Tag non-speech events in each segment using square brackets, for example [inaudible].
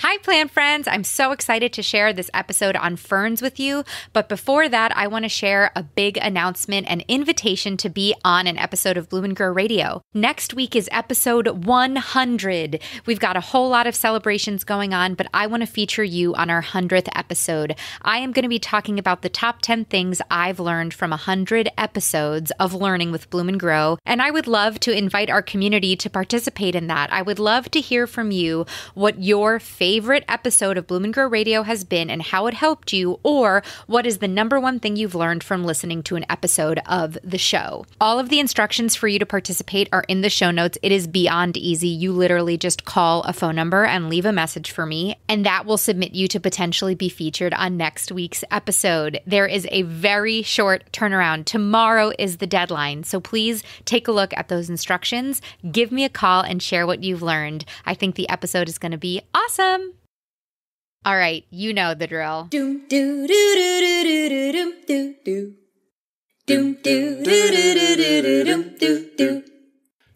Hi, plant friends. I'm so excited to share this episode on ferns with you. But before that, I want to share a big announcement and invitation to be on an episode of Bloom and Grow Radio. Next week is episode 100. We've got a whole lot of celebrations going on, but I want to feature you on our 100th episode. I am going to be talking about the top 10 things I've learned from 100 episodes of Learning with Bloom and Grow. And I would love to invite our community to participate in that. I would love to hear from you what your favorite favorite episode of Bloom and Grow Radio has been and how it helped you, or what is the number one thing you've learned from listening to an episode of the show. All of the instructions for you to participate are in the show notes. It is beyond easy. You literally just call a phone number and leave a message for me, and that will submit you to potentially be featured on next week's episode. There is a very short turnaround. Tomorrow is the deadline, so please take a look at those instructions. Give me a call and share what you've learned. I think the episode is going to be awesome. All right, you know the drill. Doom do do do do do do doom do do. Doom do do do do do do doom do do.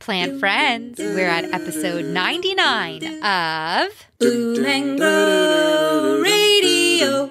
Plant friends, we're at episode 99 of Bloom and Grow Radio.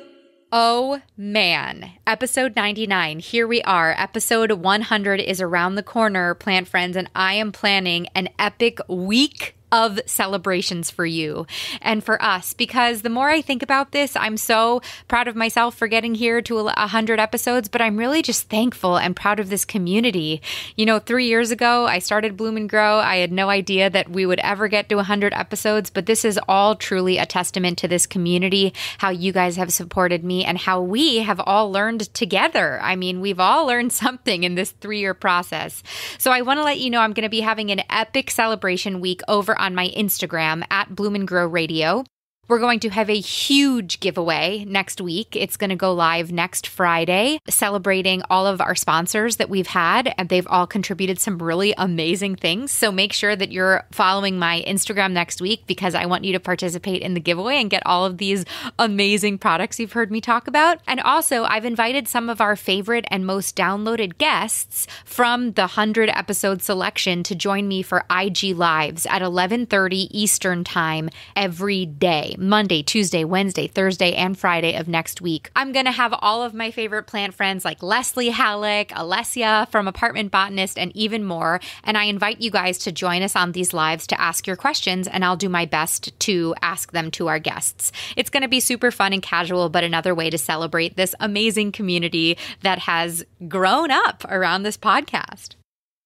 Oh man, episode 99. Here we are. Episode 100 is around the corner, plant friends, and I am planning an epic week of celebrations for you and for us because the more I think about this, I'm so proud of myself for getting here to a hundred episodes, but I'm really just thankful and proud of this community. You know, three years ago, I started Bloom and Grow. I had no idea that we would ever get to a hundred episodes, but this is all truly a testament to this community, how you guys have supported me and how we have all learned together. I mean, we've all learned [laughs] something in this three year process. So I want to let you know I'm going to be having an epic celebration week over on my Instagram at Bloom and Grow Radio. We're going to have a huge giveaway next week. It's going to go live next Friday, celebrating all of our sponsors that we've had, and they've all contributed some really amazing things. So make sure that you're following my Instagram next week because I want you to participate in the giveaway and get all of these amazing products you've heard me talk about. And also, I've invited some of our favorite and most downloaded guests from the 100 episode selection to join me for IG Lives at 11:30 Eastern Time every day. Monday, Tuesday, Wednesday, Thursday, and Friday of next week. I'm going to have all of my favorite plant friends like Leslie Halleck, Alessia from Apartment Botanist, and even more. And I invite you guys to join us on these lives to ask your questions, and I'll do my best to ask them to our guests. It's going to be super fun and casual, but another way to celebrate this amazing community that has grown up around this podcast.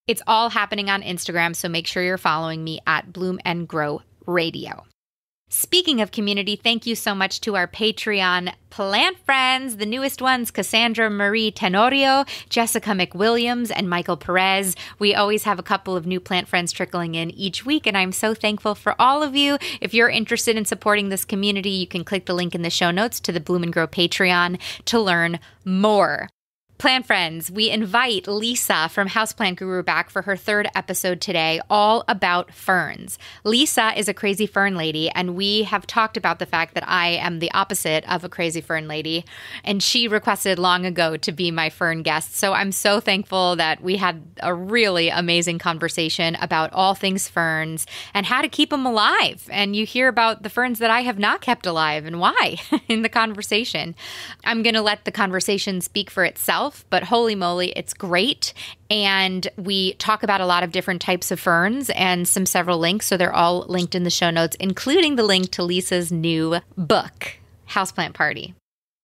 It's all happening on Instagram, so make sure you're following me at Bloom and Grow Radio. Speaking of community, thank you so much to our Patreon plant friends, the newest ones Cassandra Marie Tenorio, Jessica McWilliams, and Michael Perez. We always have a couple of new plant friends trickling in each week, and I'm so thankful for all of you. If you're interested in supporting this community, you can click the link in the show notes to the Bloom and Grow Patreon to learn more. Plant friends, we invite Lisa from Houseplant Guru back for her third episode today, all about ferns. Lisa is a crazy fern lady, and we have talked about the fact that I am the opposite of a crazy fern lady. And she requested long ago to be my fern guest. So I'm so thankful that we had a really amazing conversation about all things ferns and how to keep them alive. And you hear about the ferns that I have not kept alive and why [laughs] in the conversation. I'm going to let the conversation speak for itself but holy moly, it's great. And we talk about a lot of different types of ferns and some several links. So they're all linked in the show notes, including the link to Lisa's new book, Houseplant Party.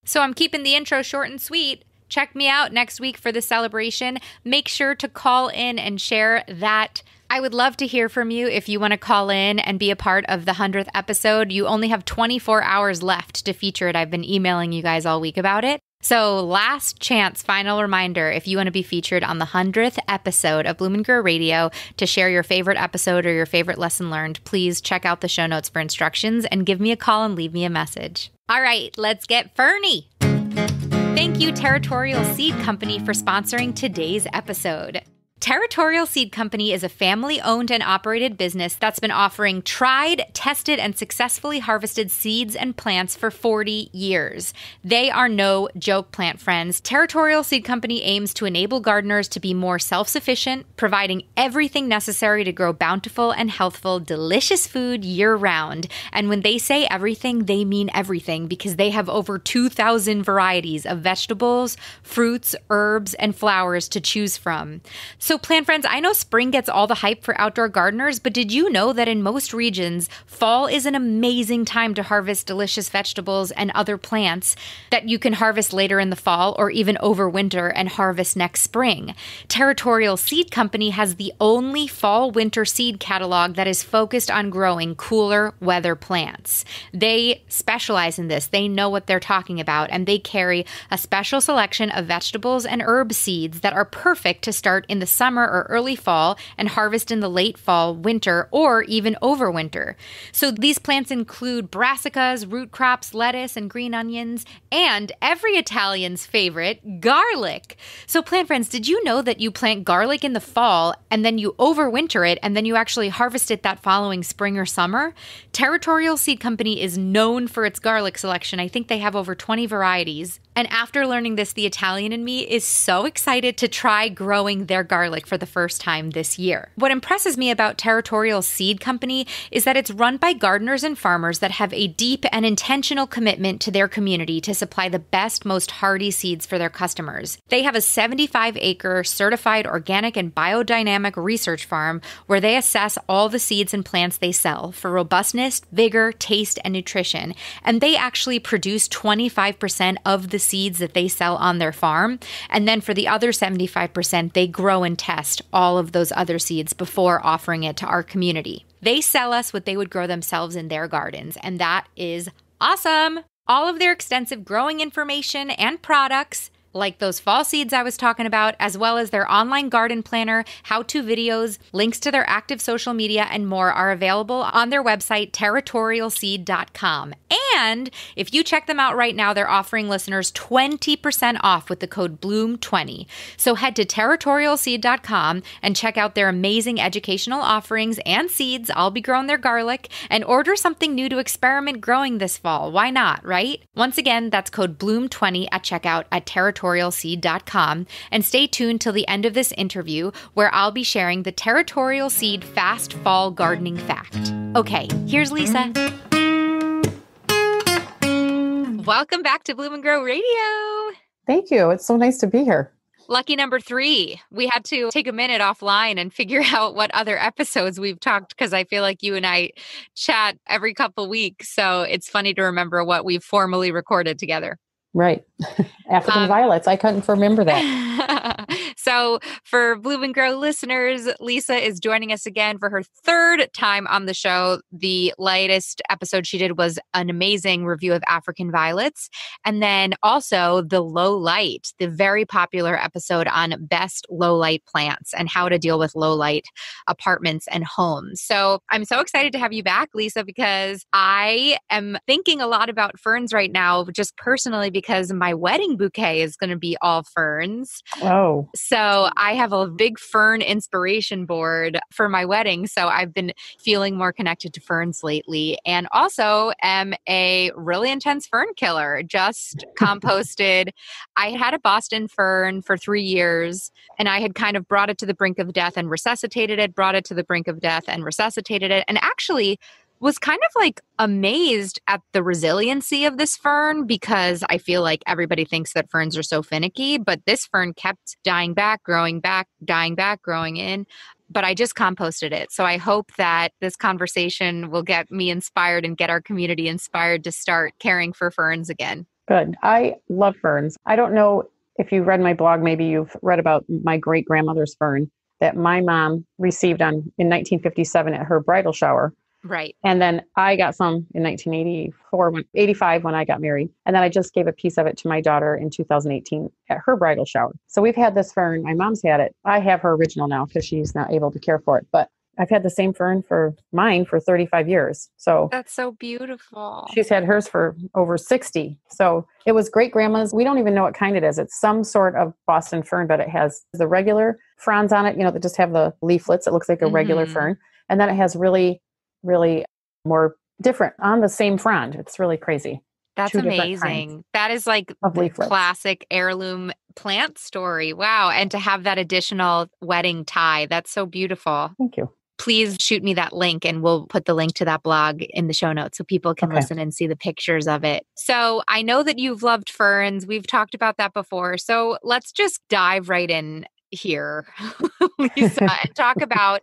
So I'm keeping the intro short and sweet. Check me out next week for the celebration. Make sure to call in and share that. I would love to hear from you if you want to call in and be a part of the 100th episode. You only have 24 hours left to feature it. I've been emailing you guys all week about it. So, last chance, final reminder if you want to be featured on the 100th episode of Grow Radio to share your favorite episode or your favorite lesson learned, please check out the show notes for instructions and give me a call and leave me a message. All right, let's get ferny. Thank you, Territorial Seed Company, for sponsoring today's episode. Territorial Seed Company is a family owned and operated business that's been offering tried, tested, and successfully harvested seeds and plants for 40 years. They are no joke, plant friends. Territorial Seed Company aims to enable gardeners to be more self sufficient, providing everything necessary to grow bountiful and healthful, delicious food year round. And when they say everything, they mean everything because they have over 2,000 varieties of vegetables, fruits, herbs, and flowers to choose from. So, plant friends, I know spring gets all the hype for outdoor gardeners, but did you know that in most regions, fall is an amazing time to harvest delicious vegetables and other plants that you can harvest later in the fall or even over winter and harvest next spring? Territorial Seed Company has the only fall winter seed catalog that is focused on growing cooler weather plants. They specialize in this, they know what they're talking about, and they carry a special selection of vegetables and herb seeds that are perfect to start in the summer or early fall and harvest in the late fall, winter, or even overwinter. So these plants include brassicas, root crops, lettuce, and green onions, and every Italian's favorite, garlic. So, plant friends, did you know that you plant garlic in the fall and then you overwinter it and then you actually harvest it that following spring or summer? Territorial Seed Company is known for its garlic selection. I think they have over 20 varieties. And after learning this, the Italian in me is so excited to try growing their garlic for the first time this year. What impresses me about Territorial Seed Company is that it's run by gardeners and farmers that have a deep and intentional commitment to their community to supply the best, most hardy seeds for their customers. They have a 75 acre certified organic and biodynamic research farm where they assess all the seeds and plants they sell for robustness, vigor, taste, and nutrition. And they actually produce 25% of the seeds that they sell on their farm. And then for the other 75%, they grow and test all of those other seeds before offering it to our community. They sell us what they would grow themselves in their gardens, and that is awesome. All of their extensive growing information and products like those fall seeds I was talking about, as well as their online garden planner, how to videos, links to their active social media, and more are available on their website, territorialseed.com. And if you check them out right now, they're offering listeners 20% off with the code BLOOM20. So head to territorialseed.com and check out their amazing educational offerings and seeds. I'll be growing their garlic and order something new to experiment growing this fall. Why not, right? Once again, that's code BLOOM20 at checkout at territorialseed.com. Territorialseed.com and stay tuned till the end of this interview where I'll be sharing the Territorial Seed Fast Fall Gardening Fact. Okay, here's Lisa. Welcome back to Bloom and Grow Radio. Thank you. It's so nice to be here. Lucky number three. We had to take a minute offline and figure [laughs] out what other episodes we've talked because I feel like you and I chat every couple weeks. So it's funny to remember what we've formally recorded together. Right. [laughs] African um, violets. I couldn't remember that. [laughs] so, for Bloom and Grow listeners, Lisa is joining us again for her third time on the show. The latest episode she did was an amazing review of African violets. And then also the low light, the very popular episode on best low light plants and how to deal with low light apartments and homes. So, I'm so excited to have you back, Lisa, because I am thinking a lot about ferns right now, just personally because my wedding bouquet is going to be all ferns. Oh. So I have a big fern inspiration board for my wedding. So I've been feeling more connected to ferns lately and also am a really intense fern killer. Just [laughs] composted. I had a Boston fern for three years and I had kind of brought it to the brink of death and resuscitated it, brought it to the brink of death and resuscitated it. And actually, was kind of like amazed at the resiliency of this fern because I feel like everybody thinks that ferns are so finicky, but this fern kept dying back, growing back, dying back, growing in. But I just composted it. So I hope that this conversation will get me inspired and get our community inspired to start caring for ferns again. Good. I love ferns. I don't know if you read my blog, maybe you've read about my great grandmother's fern that my mom received on in 1957 at her bridal shower Right. And then I got some in 1984, when, 85 when I got married. And then I just gave a piece of it to my daughter in 2018 at her bridal shower. So we've had this fern. My mom's had it. I have her original now because she's not able to care for it. But I've had the same fern for mine for 35 years. So That's so beautiful. she's had hers for over 60. So it was great grandma's. We don't even know what kind it is. It's some sort of Boston fern, but it has the regular fronds on it, you know, that just have the leaflets. It looks like a regular Mhm. fern. And then it has really, really more different on the same frond. It's really crazy That's two amazing. That is like the classic heirloom plant story. Wow. And to have that additional wedding tie, that's so beautiful. Thank you. Please shoot me that link and we'll put the link to that blog in the show notes so people can Okay. listen and see the pictures of it. So I know that you've loved ferns. We've talked about that before. So let's just dive right in here, [laughs] Lisa, and talk [laughs] about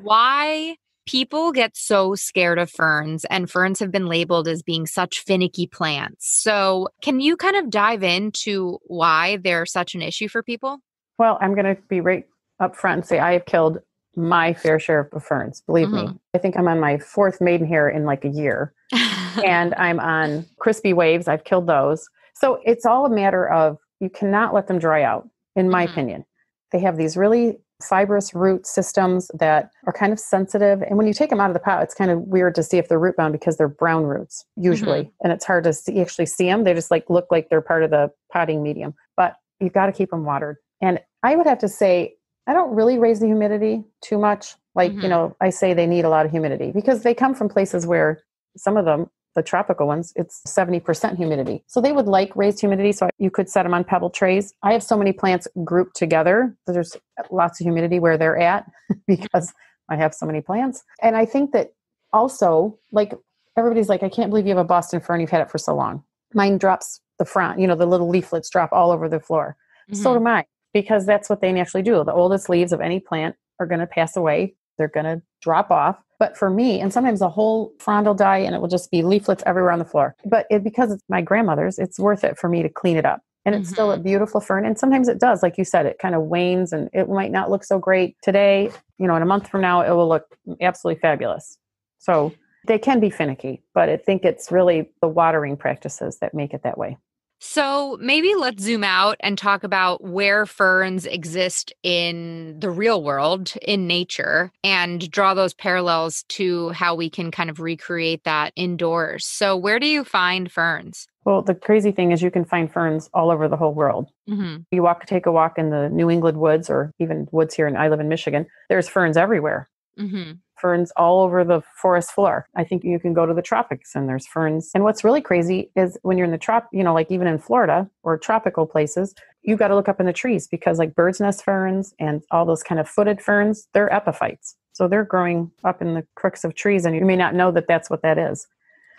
why people get so scared of ferns and ferns have been labeled as being such finicky plants. So, can you kind of dive into why they're such an issue for people? Well, I'm going to be right up front and say I have killed my fair share of ferns. Believe me. Mhm. I think I'm on my fourth maidenhair in like a year. [laughs] and I'm on crispy waves. I've killed those. So it's all a matter of you cannot let them dry out, in my Mhm. opinion. They have these really fibrous root systems that are kind of sensitive. And when you take them out of the pot, it's kind of weird to see if they're root bound because they're brown roots usually. And it's hard to see, actually see them. They just like look like they're part of the potting medium. But you've got to keep them watered. And I would have to say, I don't really raise the humidity too much. Like, Mhm. you know, I say they need a lot of humidity because they come from places where some of them, the tropical ones, it's 70% humidity. So they would like raised humidity. So you could set them on pebble trays. I have so many plants grouped together. There's lots of humidity where they're at [laughs] because I have so many plants. And I think that also, like, everybody's like, I can't believe you have a Boston fern. You've had it for so long. Mine drops the front, you know, the little leaflets drop all over the floor. So Mhm. do mine, because that's what they naturally do. The oldest leaves of any plant are going to pass away. They're going to drop off. But for me, and sometimes a whole frond will die and it will just be leaflets everywhere on the floor. But it, because it's my grandmother's, it's worth it for me to clean it up. And it's still a mm-hmm. beautiful fern. And sometimes it does, like you said, it kind of wanes and it might not look so great today. You know, in a month from now, it will look absolutely fabulous. So they can be finicky, but I think it's really the watering practices that make it that way. So maybe let's zoom out and talk about where ferns exist in the real world, in nature, and draw those parallels to how we can kind of recreate that indoors. So, where do you find ferns? Well, the crazy thing is you can find ferns all over the whole world. hmm You walk, take a walk in the New England woods or even woods here, and I live in Michigan. There's ferns everywhere. hmm Ferns all over the forest floor. I think you can go to the tropics and there's ferns. And what's really crazy is when you're in the trop, you know, like even in Florida or tropical places, you got to look up in the trees because like bird's nest ferns and all those kind of footed ferns, they're epiphytes. So they're growing up in the crooks of trees, and you may not know that that's what that is.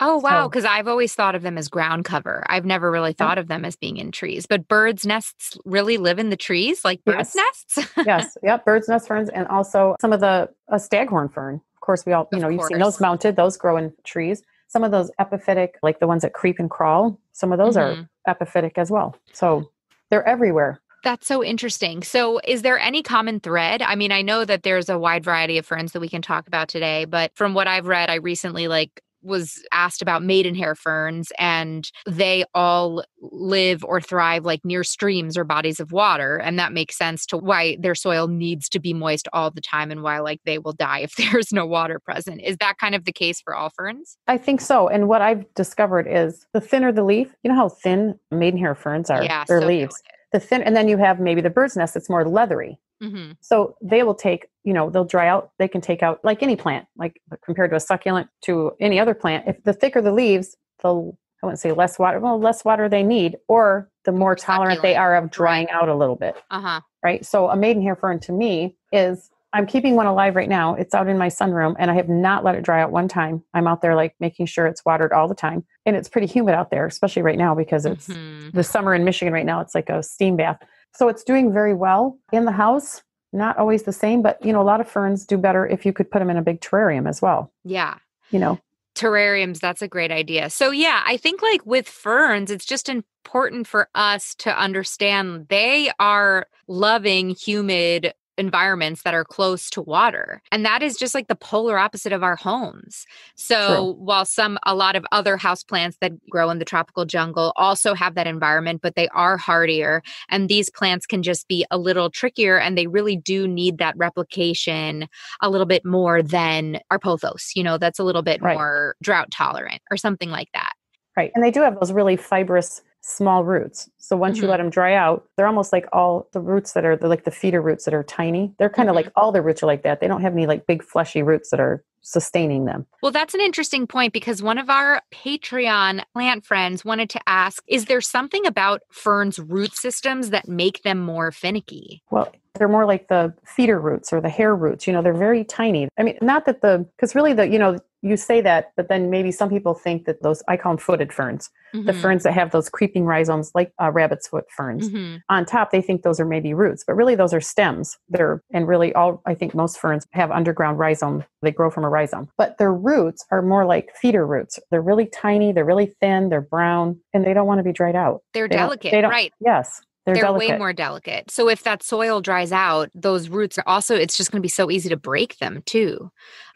Oh, wow. So- Because I've always thought of them as ground cover. I've never really thought of them as being in trees. But birds' nests really live in the trees, like birds' nests? [laughs] yes, yep, bird's nest ferns, and also some of the a staghorn fern. Of course, we all you Of know you've seen those mounted; those grow in trees. Some of those epiphytic, like the ones that creep and crawl, some of those Mhm. are epiphytic as well. So they're everywhere. That's so interesting. So, is there any common thread? I mean, I know that there's a wide variety of ferns that we can talk about today, but from what I've read, I recently like was asked about maidenhair ferns and they all live or thrive like near streams or bodies of water and that makes sense to why their soil needs to be moist all the time and why like they will die if [laughs] there's no water present. Is that kind of the case for all ferns? I think so. And what I've discovered is the thinner the leaf, you know how thin maidenhair ferns are, yeah, their so leaves. The thin, and then you have maybe the bird's nest that's more leathery. hmm So they will take, you know, they'll dry out. They can take out like any plant, like compared to a succulent to any other plant. If the thicker the leaves, the I wouldn't say less water, well, less water they need, or the more tolerant they are of drying out a little bit, Uh huh. right? So a maidenhair fern to me is I'm keeping one alive right now. It's out in my sunroom and I have not let it dry out one time. I'm out there like making sure it's watered all the time. And it's pretty humid out there, especially right now because it's Mhm. the summer in Michigan right now, it's like a steam bath. So it's doing very well in the house. Not always the same, but you know, a lot of ferns do better if you could put them in a big terrarium as well. Yeah. You know, terrariums that's a great idea so yeah i think like with ferns it's just important for us to understand they are loving humid environments that are close to water. And that is just like the polar opposite of our homes. So True. while some a lot of other house plants that grow in the tropical jungle also have that environment, but they are hardier and these plants can just be a little trickier and they really do need that replication a little bit more than our pothos, you know, that's a little bit Right. more drought tolerant or something like that. Right. And they do have those really fibrous small roots. So once you Mhm. let them dry out, they're almost like all the roots that are the, like the feeder roots that are tiny. They're kind of Mhm. like all their roots are like that. They don't have any like big fleshy roots that are sustaining them. Well, that's an interesting point because one of our Patreon plant friends wanted to ask Is there something about ferns' root systems that make them more finicky? Well, they're more like the feeder roots or the hair roots. You know, they're very tiny. I mean, not that the, because really the, you know, you say that, but then maybe some people think that those, I call them footed ferns, the Mhm. ferns that have those creeping rhizomes like uh, rabbit's foot ferns. Mhm. On top, they think those are maybe roots, but really those are stems. They're, and really all, I think most ferns have underground rhizome. They grow from a rhizome, but their roots are more like feeder roots. They're really tiny, they're really thin, they're brown, and they don't want to be dried out. They're They delicate, they right? Yes. They're, They're, way more delicate. So if that soil dries out, those roots are also, it's just going to be so easy to break them too.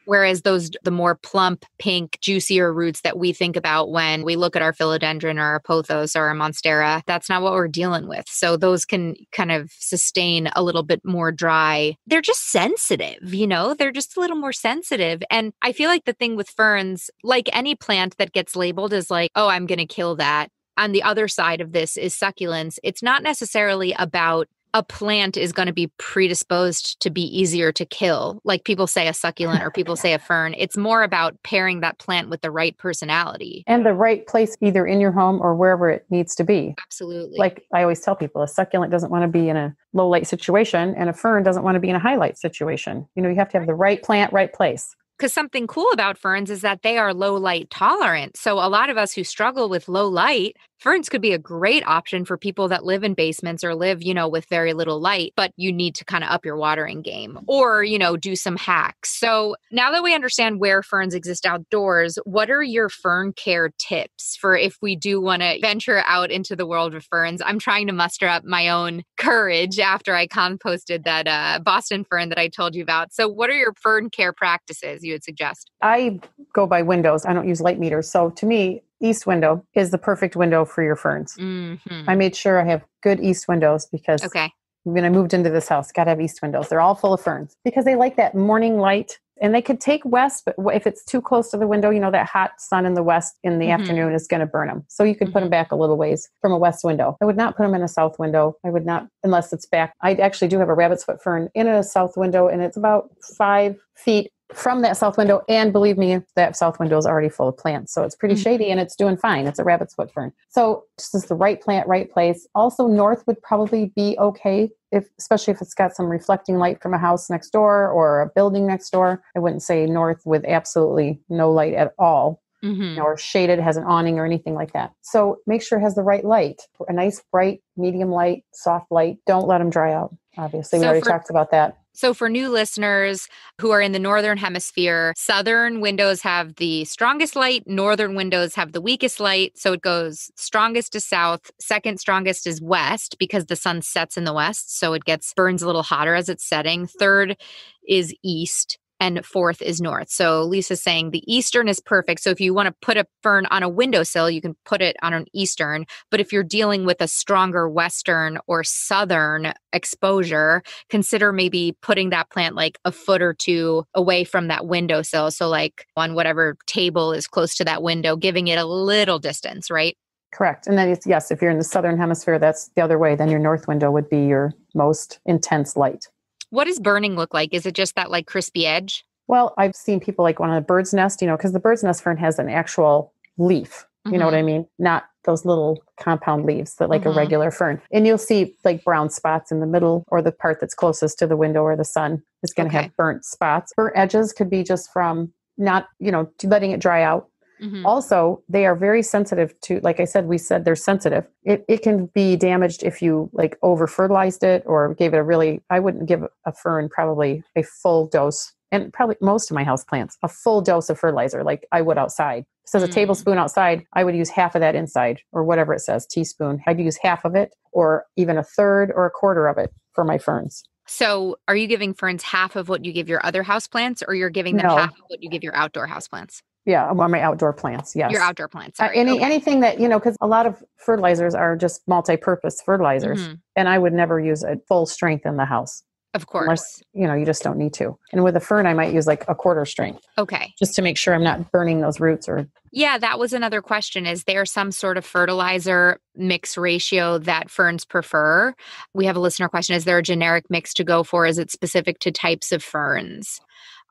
Whereas those, the more plump, pink, juicier roots that we think about when we look at our philodendron or our pothos or our monstera, that's not what we're dealing with. So those can kind of sustain a little bit more dry. They're just sensitive, you know, they're just a little more sensitive. And I feel like the thing with ferns, like any plant that gets labeled as like, oh, I'm going to kill that on the other side of this is succulents. It's not necessarily about a plant is going to be predisposed to be easier to kill. Like people say a succulent or people say a [laughs] fern. It's more about pairing that plant with the right personality. and the right place either in your home or wherever it needs to be. Absolutely. Like I always tell people, a succulent doesn't want to be in a low light situation and a fern doesn't want to be in a high light situation. You know, you have to have the right plant, right place. Because something cool about ferns is that they are low light tolerant. So, a lot of us who struggle with low light, ferns could be a great option for people that live in basements or live, you know, with very little light, but you need to kind of up your watering game or, you know, do some hacks. So, now that we understand where ferns exist outdoors, what are your fern care tips for if we do want to venture out into the world of ferns? I'm trying to muster up my own courage after I composted that uh, Boston fern that I told you about. So, what are your fern care practices you would suggest? I go by windows. I don't use light meters. So to me, east window is the perfect window for your ferns. Mhm. I made sure I have good east windows because Okay. when I moved into this house, got to have east windows. They're all full of ferns because they like that morning light. And they could take west, but if it's too close to the window, you know, that hot sun in the west in the Mhm. afternoon is going to burn them. So you could put them back a little ways from a west window. I would not put them in a south window. I would not, unless it's back. I actually do have a rabbit's foot fern in a south window, and it's about five feet from that south window. And believe me, that south window is already full of plants. So it's pretty Mhm. shady and it's doing fine. It's a rabbit's foot fern. So this is the right plant, right place. Also, north would probably be okay if especially if it's got some reflecting light from a house next door or a building next door. I wouldn't say north with absolutely no light at all Mhm. or shaded has an awning or anything like that. So make sure it has the right light, a nice bright medium light, soft light. Don't let them dry out. Obviously, we So already for- talked about that. So, for new listeners who are in the northern hemisphere, southern windows have the strongest light, northern windows have the weakest light. So, it goes strongest to south, second strongest is west because the sun sets in the west. So, it gets burns a little hotter as it's setting. Third is east. And fourth is north. So Lisa's saying the eastern is perfect. So if you want to put a fern on a windowsill, you can put it on an eastern. But if you're dealing with a stronger western or southern exposure, consider maybe putting that plant like a foot or two away from that windowsill. So, like on whatever table is close to that window, giving it a little distance, right? Correct. And then yes, if you're in the southern hemisphere, that's the other way. Then your north window would be your most intense light. What does burning look like? Is it just that like crispy edge? Well, I've seen people like one on a bird's nest, you know, because the bird's nest fern has an actual leaf. You know what I mean? Not those little compound leaves that like Mhm. a regular fern. And you'll see like brown spots in the middle or the part that's closest to the window or the sun is going to Okay. have burnt spots. Burnt edges could be just from not, you know, letting it dry out. Mhm. Also, they are very sensitive to, like I said, we said they're sensitive. It, it can be damaged if you like over fertilized it or gave it a really, I wouldn't give a fern probably a full dose, and probably most of my house plants, a full dose of fertilizer like I would outside. It says a Mm. tablespoon outside, I would use half of that inside or whatever it says, teaspoon. I'd use half of it or even a third or a quarter of it for my ferns. So, are you giving ferns half of what you give your other houseplants, or you're giving them No. half of what you give your outdoor houseplants? Yeah, on my outdoor plants. Yes. Your outdoor plants. Uh, any Okay. anything that you know, because a lot of fertilizers are just multi-purpose fertilizers, Mhm. and I would never use a full strength in the house. Of course. Unless you know, you just don't need to. And with a fern, I might use like a quarter strength Okay. just to make sure I'm not burning those roots or Yeah, that was another question. Is there some sort of fertilizer mix ratio that ferns prefer? We have a listener question. Is there a generic mix to go for? Is it specific to types of ferns?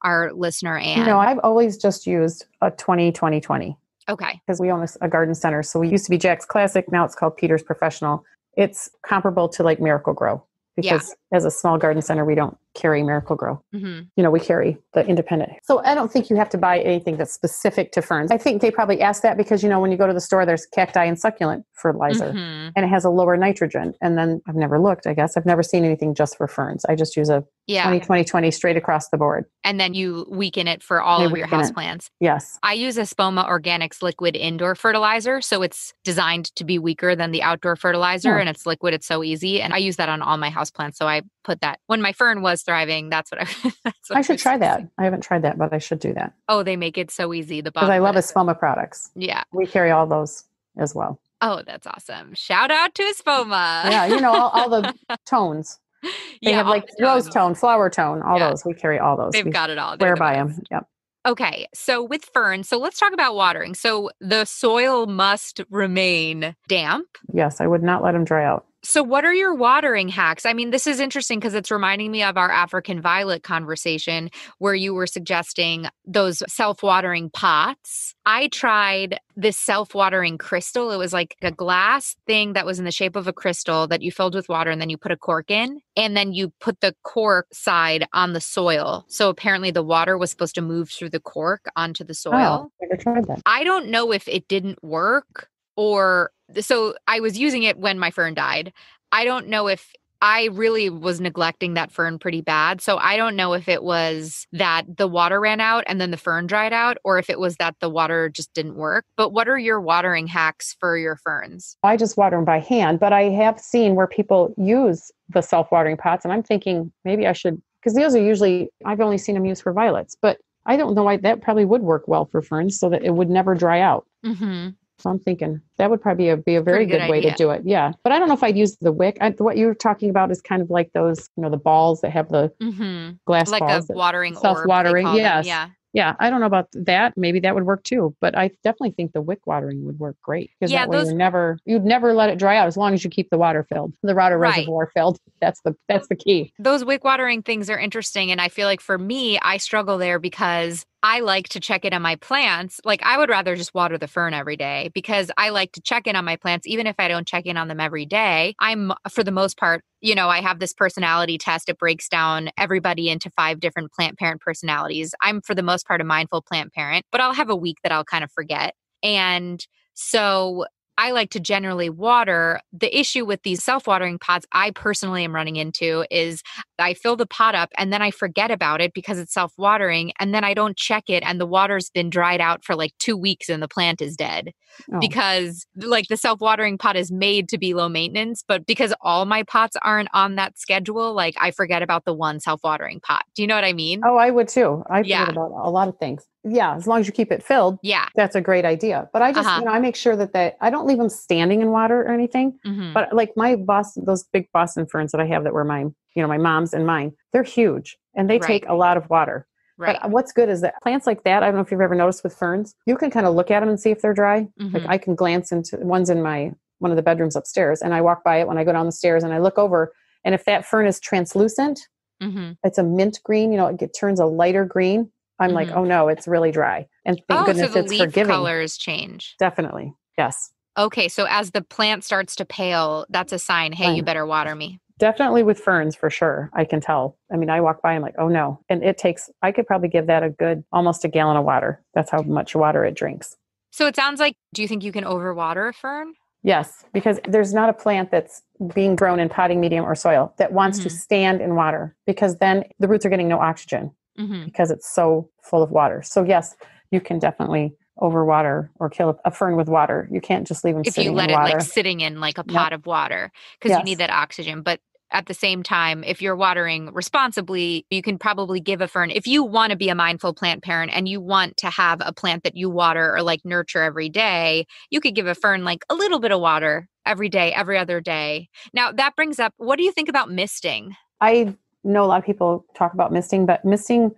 Our listener Anne. You know, I've always just used a 20 20 20 okay. because we own a, garden center. So we used to be Jack's Classic. Now it's called Peters Professional. It's comparable to like Miracle-Gro because as a small garden center, we don't carry Miracle-Gro. hmm You know, we carry the independent. So I don't think you have to buy anything that's specific to ferns. I think they probably ask that because, you know, when you go to the store, there's cacti and succulent fertilizer. Mhm. And it has a lower nitrogen. And then I've never looked, I guess. I've never seen anything just for ferns. I just use a Yeah. 20 20 20 straight across the board. And then you weaken it for all I of your houseplants. Yes. I use a Espoma Organics liquid indoor fertilizer. So it's designed to be weaker than the outdoor fertilizer Oh. and it's liquid. It's so easy. And I use that on all my houseplants. So I put that when my fern was thriving. That's what I, [laughs] that's what I should was try that. I haven't tried that, but I should do that Oh, they make it so easy. The because I love. Espoma products. Yeah. We carry all those as well. Oh, that's awesome. Shout out to Espoma. Yeah, you know, all, all the [laughs] tones. They yeah, have like rose tone, flower tone, all Yeah. those. We carry all those. They've we got it all. They're the by them. Yep. Okay, so with ferns, so let's talk about watering. So the soil must remain damp. Yes, I would not let them dry out. So, what are your watering hacks? I mean, this is interesting because it's reminding me of our African violet conversation where you were suggesting those self watering pots. I tried this self watering crystal. It was like a glass thing that was in the shape of a crystal that you filled with water and then you put a cork in and then you put the cork side on the soil. So, apparently, the water was supposed to move through the cork onto the oh, soil. Oh, never tried that. I don't know if it didn't work or so I was using it when my fern died. I don't know if I really was neglecting that fern pretty bad. So I don't know if it was that the water ran out and then the fern dried out or if it was that the water just didn't work. But what are your watering hacks for your ferns? I just water them by hand, but I have seen where people use the self watering pots, and I'm thinking maybe I should because those are usually I've only seen them used for violets, but I don't know why that probably would work well for ferns so that it would never dry out. Mm-hmm. So I'm thinking that would probably be a, be a very good good, way idea. to do it. Yeah. But I don't know if I'd use the wick. I, what you're talking about is kind of like those, you know, the balls that have the Mm-hmm. glass Like a balls. that- watering self-watering, them. yes. Yeah. yeah. I don't know about that. Maybe that would work too. But I definitely think the wick watering would work great because Yeah, that way those- you never, you'd never let it dry out as long as you keep the water filled, the water Right. reservoir filled. [laughs] That's the, that's the key. those wick watering things are interesting and i feel like for me i struggle there because i like to check in on my plants like i would rather just water the fern every day because i like to check in on my plants even if i don't check in on them every day. I'm for the most part you know i have this personality test. It breaks down everybody into five different plant parent personalities. I'm for the most part a mindful plant parent but i'll have a week that i'll kind of forget. And so I like to generally water. The issue with these self watering pots I personally am running into is I fill the pot up and then I forget about it because it's self watering and then I don't check it and the water's been dried out for like two weeks and the plant is dead Oh. because like the self watering pot is made to be low maintenance. But because all my pots aren't on that schedule, like I forget about the one self watering pot. Do you know what I mean? Oh, I would too. I Yeah. forget about a lot of things. Yeah. As long as you keep it filled, Yeah. that's a great idea. But I just, Uh-huh. you know, I make sure that that I don't leave them standing in water or anything. Mhm. But like my Boston, those big Boston ferns that I have that were mine, you know, my mom's and mine, they're huge and they Right. take a lot of water. right. But what's good is that plants like that, I don't know if you've ever noticed with ferns, you can kind of look at them and see if they're dry. Like Mhm. I can glance into one's in my one of the bedrooms upstairs and I walk by it when I go down the stairs and I look over and if that fern is translucent, Mhm. it's a mint green, you know, it get- turns a lighter green. I'm like, Mhm. oh no, it's really dry. And thank Oh, goodness so it's forgiving. colors change. Definitely. Yes. Okay, so as the plant starts to pale, that's a sign. Hey, you better water me. Definitely with ferns for sure. I can tell. I mean, I walk by, I'm like, oh no. And it takes, I could probably give that a good almost a gallon of water. That's how much water it drinks. So it sounds like. Do you think you can overwater a fern? Yes, because there's not a plant that's being grown in potting medium or soil that wants to Mhm. stand in water because then the roots are getting no oxygen Mm-hmm. because it's so full of water. So, yes, you can definitely overwater or kill a- fern with water. You can't just leave them If sitting you let in it water. like sitting in like a Yep. pot of water because you need that oxygen. But at the same time, if you're watering responsibly, you can probably give a fern. If you want to be a mindful plant parent and you want to have a plant that you water or like nurture every day, you could give a fern like a little bit of water every day, every other day. Now, that brings up what do you think about misting? I know a lot of people talk about misting, but misting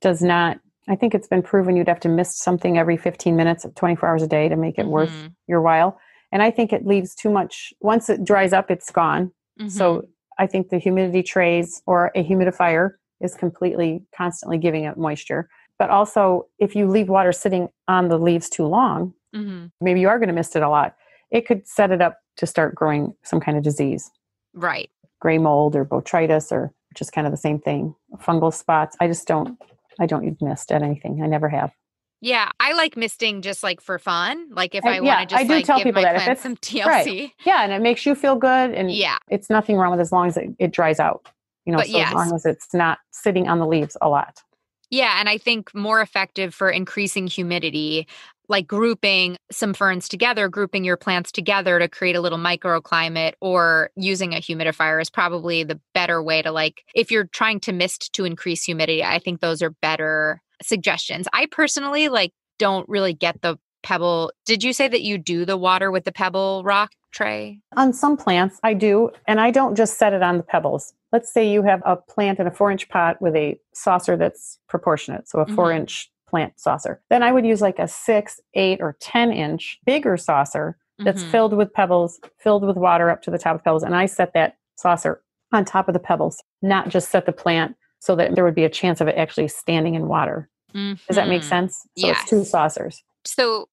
does not. I think it's been proven you'd have to mist something every 15 minutes, 24 hours a day to make it worth Mhm. your while. And I think it leaves too much. Once it dries up, it's gone. Mhm. So I think the humidity trays or a humidifier is completely constantly giving it moisture. But also, if you leave water sitting on the leaves too long, Mhm. maybe you are going to mist it a lot. It could set it up to start growing some kind of disease, right. gray mold or botrytis, or just kind of the same thing, fungal spots. I just don't. I don't use mist at anything. I never have. Yeah, I like misting just like for fun. Like if I yeah, want to just I do like tell give people my that if plants it's- some right. TLC. Yeah, and it makes you feel good, and Yeah. it's nothing wrong with as long as it, it dries out. You know, But so yes. as long as it's not sitting on the leaves a lot. Yeah, and I think more effective for increasing humidity, like grouping some ferns together, grouping your plants together to create a little microclimate or using a humidifier is probably the better way to like if you're trying to mist to increase humidity, I think those are better suggestions. I personally like don't really get the pebble. Did you say that you do the water with the pebble rock tray? On some plants, I do, and I don't just set it on the pebbles. Let's say you have a plant in a four inch pot with a saucer that's proportionate, so a Mhm. four inch plant saucer. Then I would use like a six, eight, or 10 inch bigger saucer that's Mhm. filled with pebbles, filled with water up to the top of pebbles. And I set that saucer on top of the pebbles, not just set the plant so that there would be a chance of it actually standing in water. Does that make Mhm. sense? So it's two saucers. So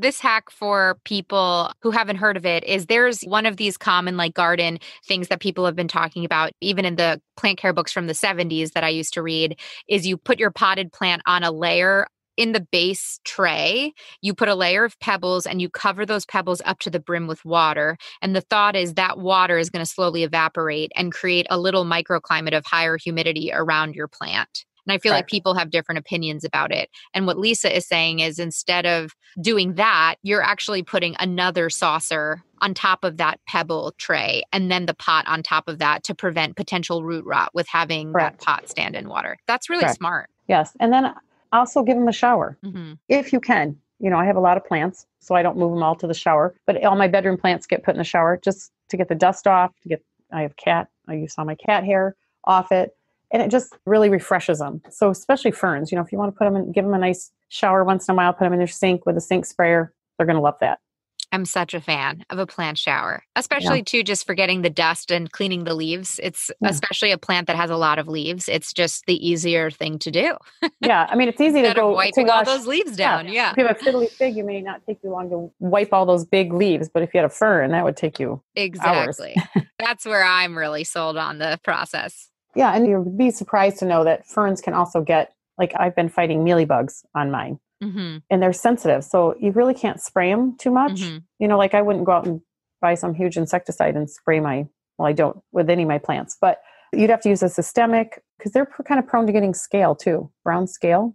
this hack for people who haven't heard of it is there's one of these common like garden things that people have been talking about even in the plant care books from the 70s that I used to read is you put your potted plant on a layer in the base tray. You put a layer of pebbles and you cover those pebbles up to the brim with water and the thought is that water is going to slowly evaporate and create a little microclimate of higher humidity around your plant and I feel like people have different opinions about it. And what Lisa is saying is instead of doing that, you're actually putting another saucer on top of that pebble tray and then the pot on top of that to prevent potential root rot with having Correct. that pot stand in water. That's really Correct. smart. Yes. And then also give them a shower. hmm if you can. You know, I have a lot of plants, so I don't move them all to the shower. But all my bedroom plants get put in the shower just to get the dust off. To get, I have cat. I use all my cat hair off it, and it just really refreshes them. So especially ferns, you know, if you want to put them in, give them a nice shower once in a while, put them in their sink with a sink sprayer. They're going to love that. I'm such a fan of a plant shower, especially too just for getting the dust and cleaning the leaves. It's Yeah. especially a plant that has a lot of leaves. It's just the easier thing to do. [laughs] Yeah, I mean, it's easy to go to wiping all those leaves down. Yeah. If you have a fiddle leaf fig, you may not take you long to wipe all those big leaves, but if you had a fern, that would take you Exactly. [laughs] That's where I'm really sold on the process. Yeah, and you'd be surprised to know that ferns can also get like I've been fighting mealybugs on mine, hmm and they're sensitive, so you really can't spray them too much. Mhm. You know, like I wouldn't go out and buy some huge insecticide and spray my well, I don't with any of my plants, but you'd have to use a systemic because they're pr- kind of prone to getting scale too, brown scale.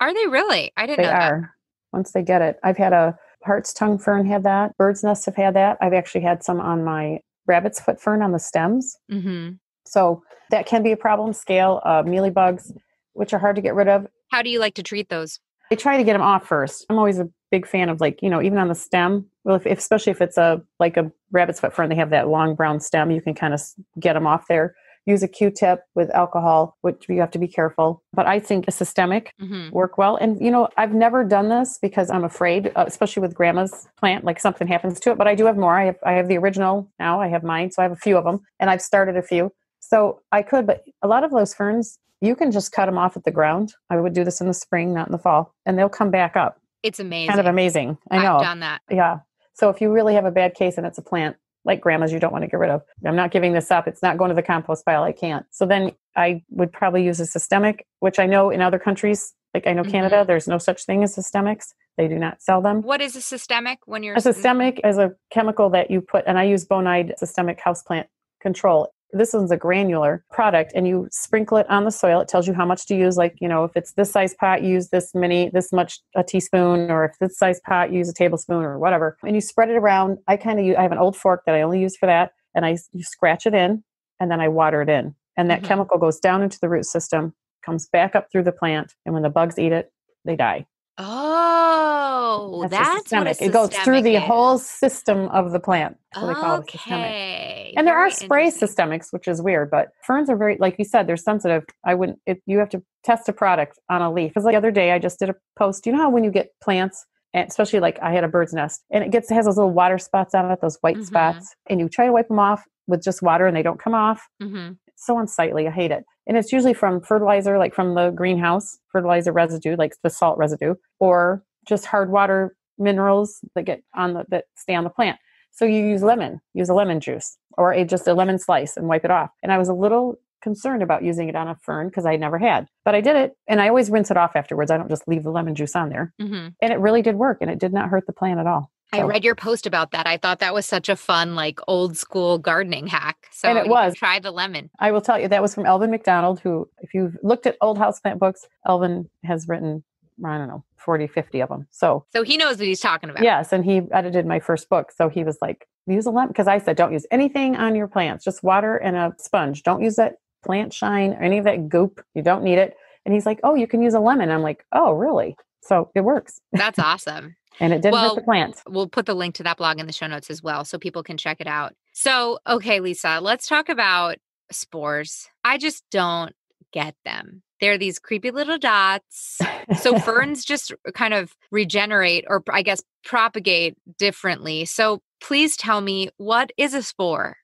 Are they really? I didn't They know that. are once they get it. I've had a hart's tongue fern had that. Bird's nests have had that. I've actually had some on my rabbit's foot fern on the stems. hmm So that can be a problem. Scale, uh, mealybugs, which are hard to get rid of. How do you like to treat those? I try to get them off first. I'm always a big fan of like you know even on the stem. Well, if, if especially if it's a like a rabbit's foot fern, they have that long brown stem. You can kind of get them off there. Use a Q-tip with alcohol, which you have to be careful. But I think a systemic hmm work well. And you know, I've never done this because I'm afraid, uh, especially with grandma's plant, like something happens to it. But I do have more. I have I have the original now. I have mine, so I have a few of them, and I've started a few. So I could, but a lot of those ferns, you can just cut them off at the ground. I would do this in the spring, not in the fall, and they'll come back up. It's amazing. Kind of amazing. I know. I've done that. Yeah. So if you really have a bad case and it's a plant like grandma's you don't want to get rid of, I'm not giving this up. It's not going to the compost pile. I can't. So then I would probably use a systemic, which I know in other countries, like I know Mhm. Canada, there's no such thing as systemics. They do not sell them. What is a systemic when you're A systemic is a chemical that you put, and I use Bonide systemic houseplant control. This one's a granular product, and you sprinkle it on the soil. It tells you how much to use. Like, you know, if it's this size pot, use this many, this much, a teaspoon, or if this size pot, use a tablespoon or whatever. And you spread it around. I kind of I have an old fork that I only use for that, and I you scratch it in and then I water it in. And that Mhm. chemical goes down into the root system, comes back up through the plant, and when the bugs eat it, they die. Oh, that's, what a systemic. it goes through the is. whole system of the plant. That's what they call it. Okay. And there are spray systemics, which is weird, but ferns are very, like you said, they're sensitive. I wouldn't, if you have to test a product on a leaf. Because the other day I just did a post. You know how when you get plants, and especially like I had a bird's nest, and it gets it has those little water spots on it, those white Mhm. spots, and you try to wipe them off with just water and they don't come off. Mhm. So unsightly. I hate it. And it's usually from fertilizer, like from the greenhouse, fertilizer residue, like the salt residue, or just hard water minerals that get on the that stay on the plant. So you use lemon, use a lemon juice, or a, just a lemon slice and wipe it off. And I was a little concerned about using it on a fern because I never had, but I did it, and I always rinse it off afterwards. I don't just leave the lemon juice on there, Mhm. and it really did work, and it did not hurt the plant at all. I oh. read your post about that. I thought that was such a fun, like old school gardening hack. So And it was. try the lemon. I will tell you that was from Elvin McDonald, who, if you've looked at old houseplant books, Elvin has written, I don't know, 40, 50 of them. So, So he knows what he's talking about. yes, and he edited my first book. So he was like, use a lemon. Because I said, don't use anything on your plants, just water and a sponge. Don't use that plant shine or any of that goop. You don't need it. And he's like, oh, you can use a lemon. I'm like, oh, really? So it works. That's awesome. [laughs] And it didn't Well, hurt the plant. We'll put the link to that blog in the show notes as well so people can check it out. So, okay, Lisa, let's talk about spores. I just don't get them. They're these creepy little dots. So [laughs] ferns just kind of regenerate or I guess propagate differently. So please tell me what is a spore?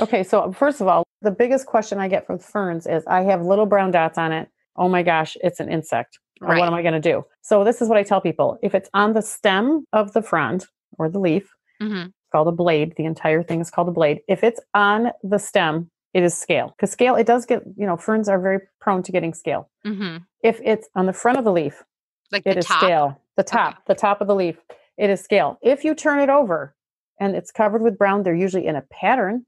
Okay, so first of all, the biggest question I get from ferns is I have little brown dots on it. Oh my gosh, it's an insect. Or what am I going to do? So this is what I tell people. If it's on the stem of the frond or the leaf, hmm it's called a blade. The entire thing is called a blade. If it's on the stem, it is scale. Because scale, it does get, you know, ferns are very prone to getting scale. hmm If it's on the front of the leaf, Like it the is top. scale. The top, the top of the leaf, it is scale. If you turn it over and it's covered with brown, they're usually in a pattern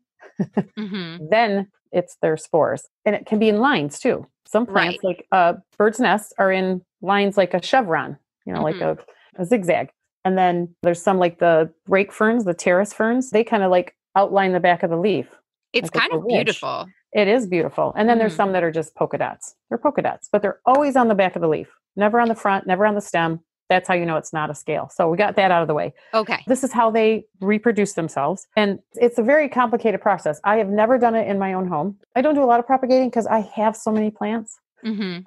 hmm [laughs] then it's their spores. And it can be in lines too. Some plants, like uh, bird's nests, are in lines like a chevron, you know, like a, a zigzag. And then there's some like the rake ferns, the Pteris ferns, they kind of like outline the back of the leaf. It's Like kind of beautiful. It is beautiful. And then there's Mhm. some that are just polka dots. They're polka dots, but they're always on the back of the leaf, never on the front, never on the stem. That's how you know it's not a scale. So we got that out of the way. Okay. This is how they reproduce themselves. And it's a very complicated process. I have never done it in my own home. I don't do a lot of propagating because I have so many plants. hmm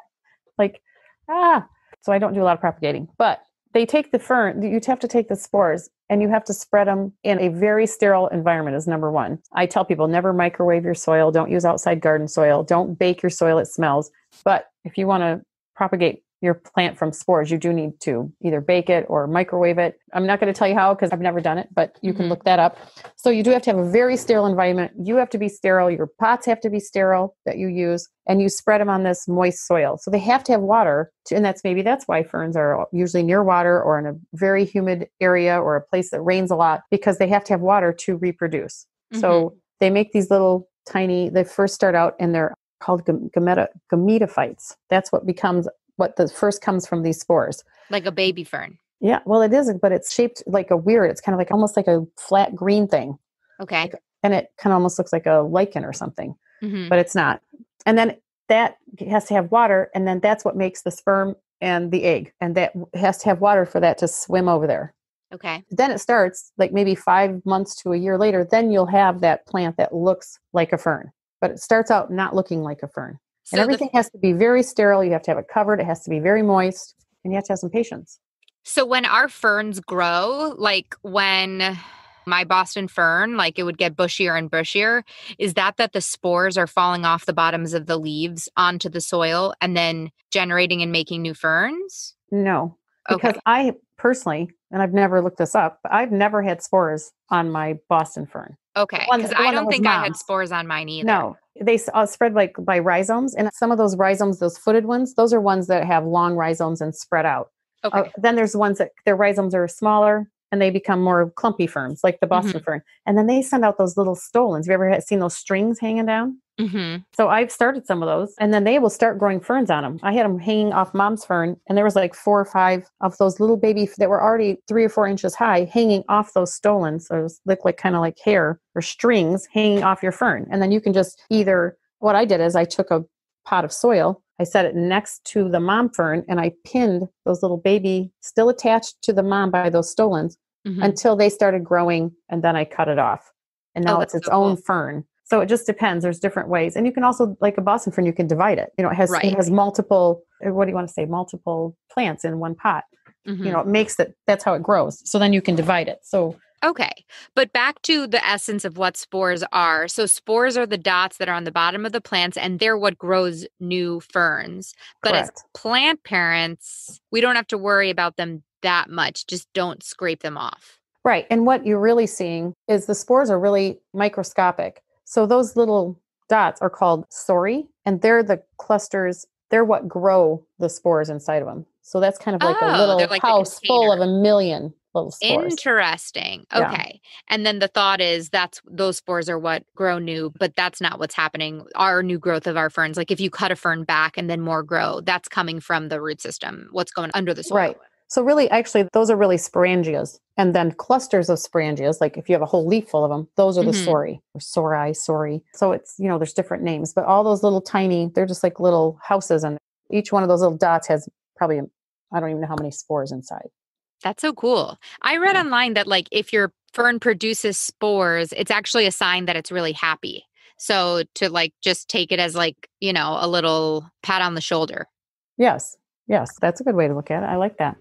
Like, ah, so I don't do a lot of propagating. But they take the fern, you have to take the spores and you have to spread them in a very sterile environment, is number one. I tell people never microwave your soil, don't use outside garden soil, don't bake your soil, it smells. But if you want to propagate your plant from spores, you do need to either bake it or microwave it. I'm not going to tell you how because I've never done it, but you can mm-hmm. look that up. So you do have to have a very sterile environment. You have to be sterile. Your pots have to be sterile that you use, and you spread them on this moist soil. So they have to have water, to, and that's maybe that's why ferns are usually near water or in a very humid area or a place that rains a lot because they have to have water to reproduce. So mm-hmm. they make these little tiny. They first start out and they're called gameta, gametophytes. That's what becomes what the first comes from these spores. like a baby fern. Yeah, well, it isn't, but it's shaped like a weird. It's kind of like almost like a flat green thing, Okay. and it kind of almost looks like a lichen or something, hmm but it's not. And then that has to have water, and then that's what makes the sperm and the egg, and that has to have water for that to swim over there. Okay. Then it starts like maybe five months to a year later. Then you'll have that plant that looks like a fern, but it starts out not looking like a fern. So and the- everything has to be very sterile. You have to have it covered. It has to be very moist, and you have to have some patience. So when our ferns grow, like when my Boston fern, like it would get bushier and bushier, is that that the spores are falling off the bottoms of the leaves onto the soil and then generating and making new ferns? No, because Okay. I personally, and I've never looked this up, but I've never had spores on my Boston fern. Okay. Because I don't think I had spores on mine either. No, they uh, spread like by rhizomes, and some of those rhizomes, those footed ones, those are ones that have long rhizomes and spread out. Okay. Uh, then there's ones that their rhizomes are smaller and they become more clumpy ferns, like the Mm-hmm. Boston fern. And then they send out those little stolons. Have you ever seen those strings hanging down? Mm-hmm. So I've started some of those and then they will start growing ferns on them. I had them hanging off mom's fern and there was like four or five of those little baby that were already three or four inches high hanging off those stolons. Those look like kind of like hair or strings hanging off your fern. And then you can just either, what I did is I took a pot of soil, I set it next to the mom fern and I pinned those little baby still attached to the mom by those stolons Mhm. until they started growing and then I cut it off. And Oh, now that's it's its so own cool. fern. So it just depends. There's different ways. And you can also like a Boston fern, you can divide it. You know, it has Right. it has multiple uh, what do you want to say? Multiple plants in one pot. Mhm. You know, it makes it that's how it grows. So then you can divide it. So Okay. But back to the essence of what spores are. So, spores are the dots that are on the bottom of the plants, and they're what grows new ferns. But as plant parents, we don't have to worry about them that much. Just don't scrape them off. Right. And what you're really seeing is the spores are really microscopic. So those little dots are called sori, and they're the clusters, they're what grow the spores inside of them. So that's kind of like Oh, a little like house full of a million little spores. Interesting. Yeah. Okay. And then the thought is that's those spores are what grow new, but that's not what's happening. Our new growth of our ferns, like if you cut a fern back and then more grow, that's coming from the root system. What's going under the soil? Right. So really, actually, those are really sporangias, and then clusters of sporangias. Like if you have a whole leaf full of them, those are the Mhm. sori or sori, sori. So it's you know there's different names, but all those little tiny, they're just like little houses, and each one of those little dots has probably I don't even know how many spores inside. That's so cool. I read Yeah. online that like if your fern produces spores, it's actually a sign that it's really happy. So to like just take it as like, you know, a little pat on the shoulder. Yes, yes, that's a good way to look at it. I like that.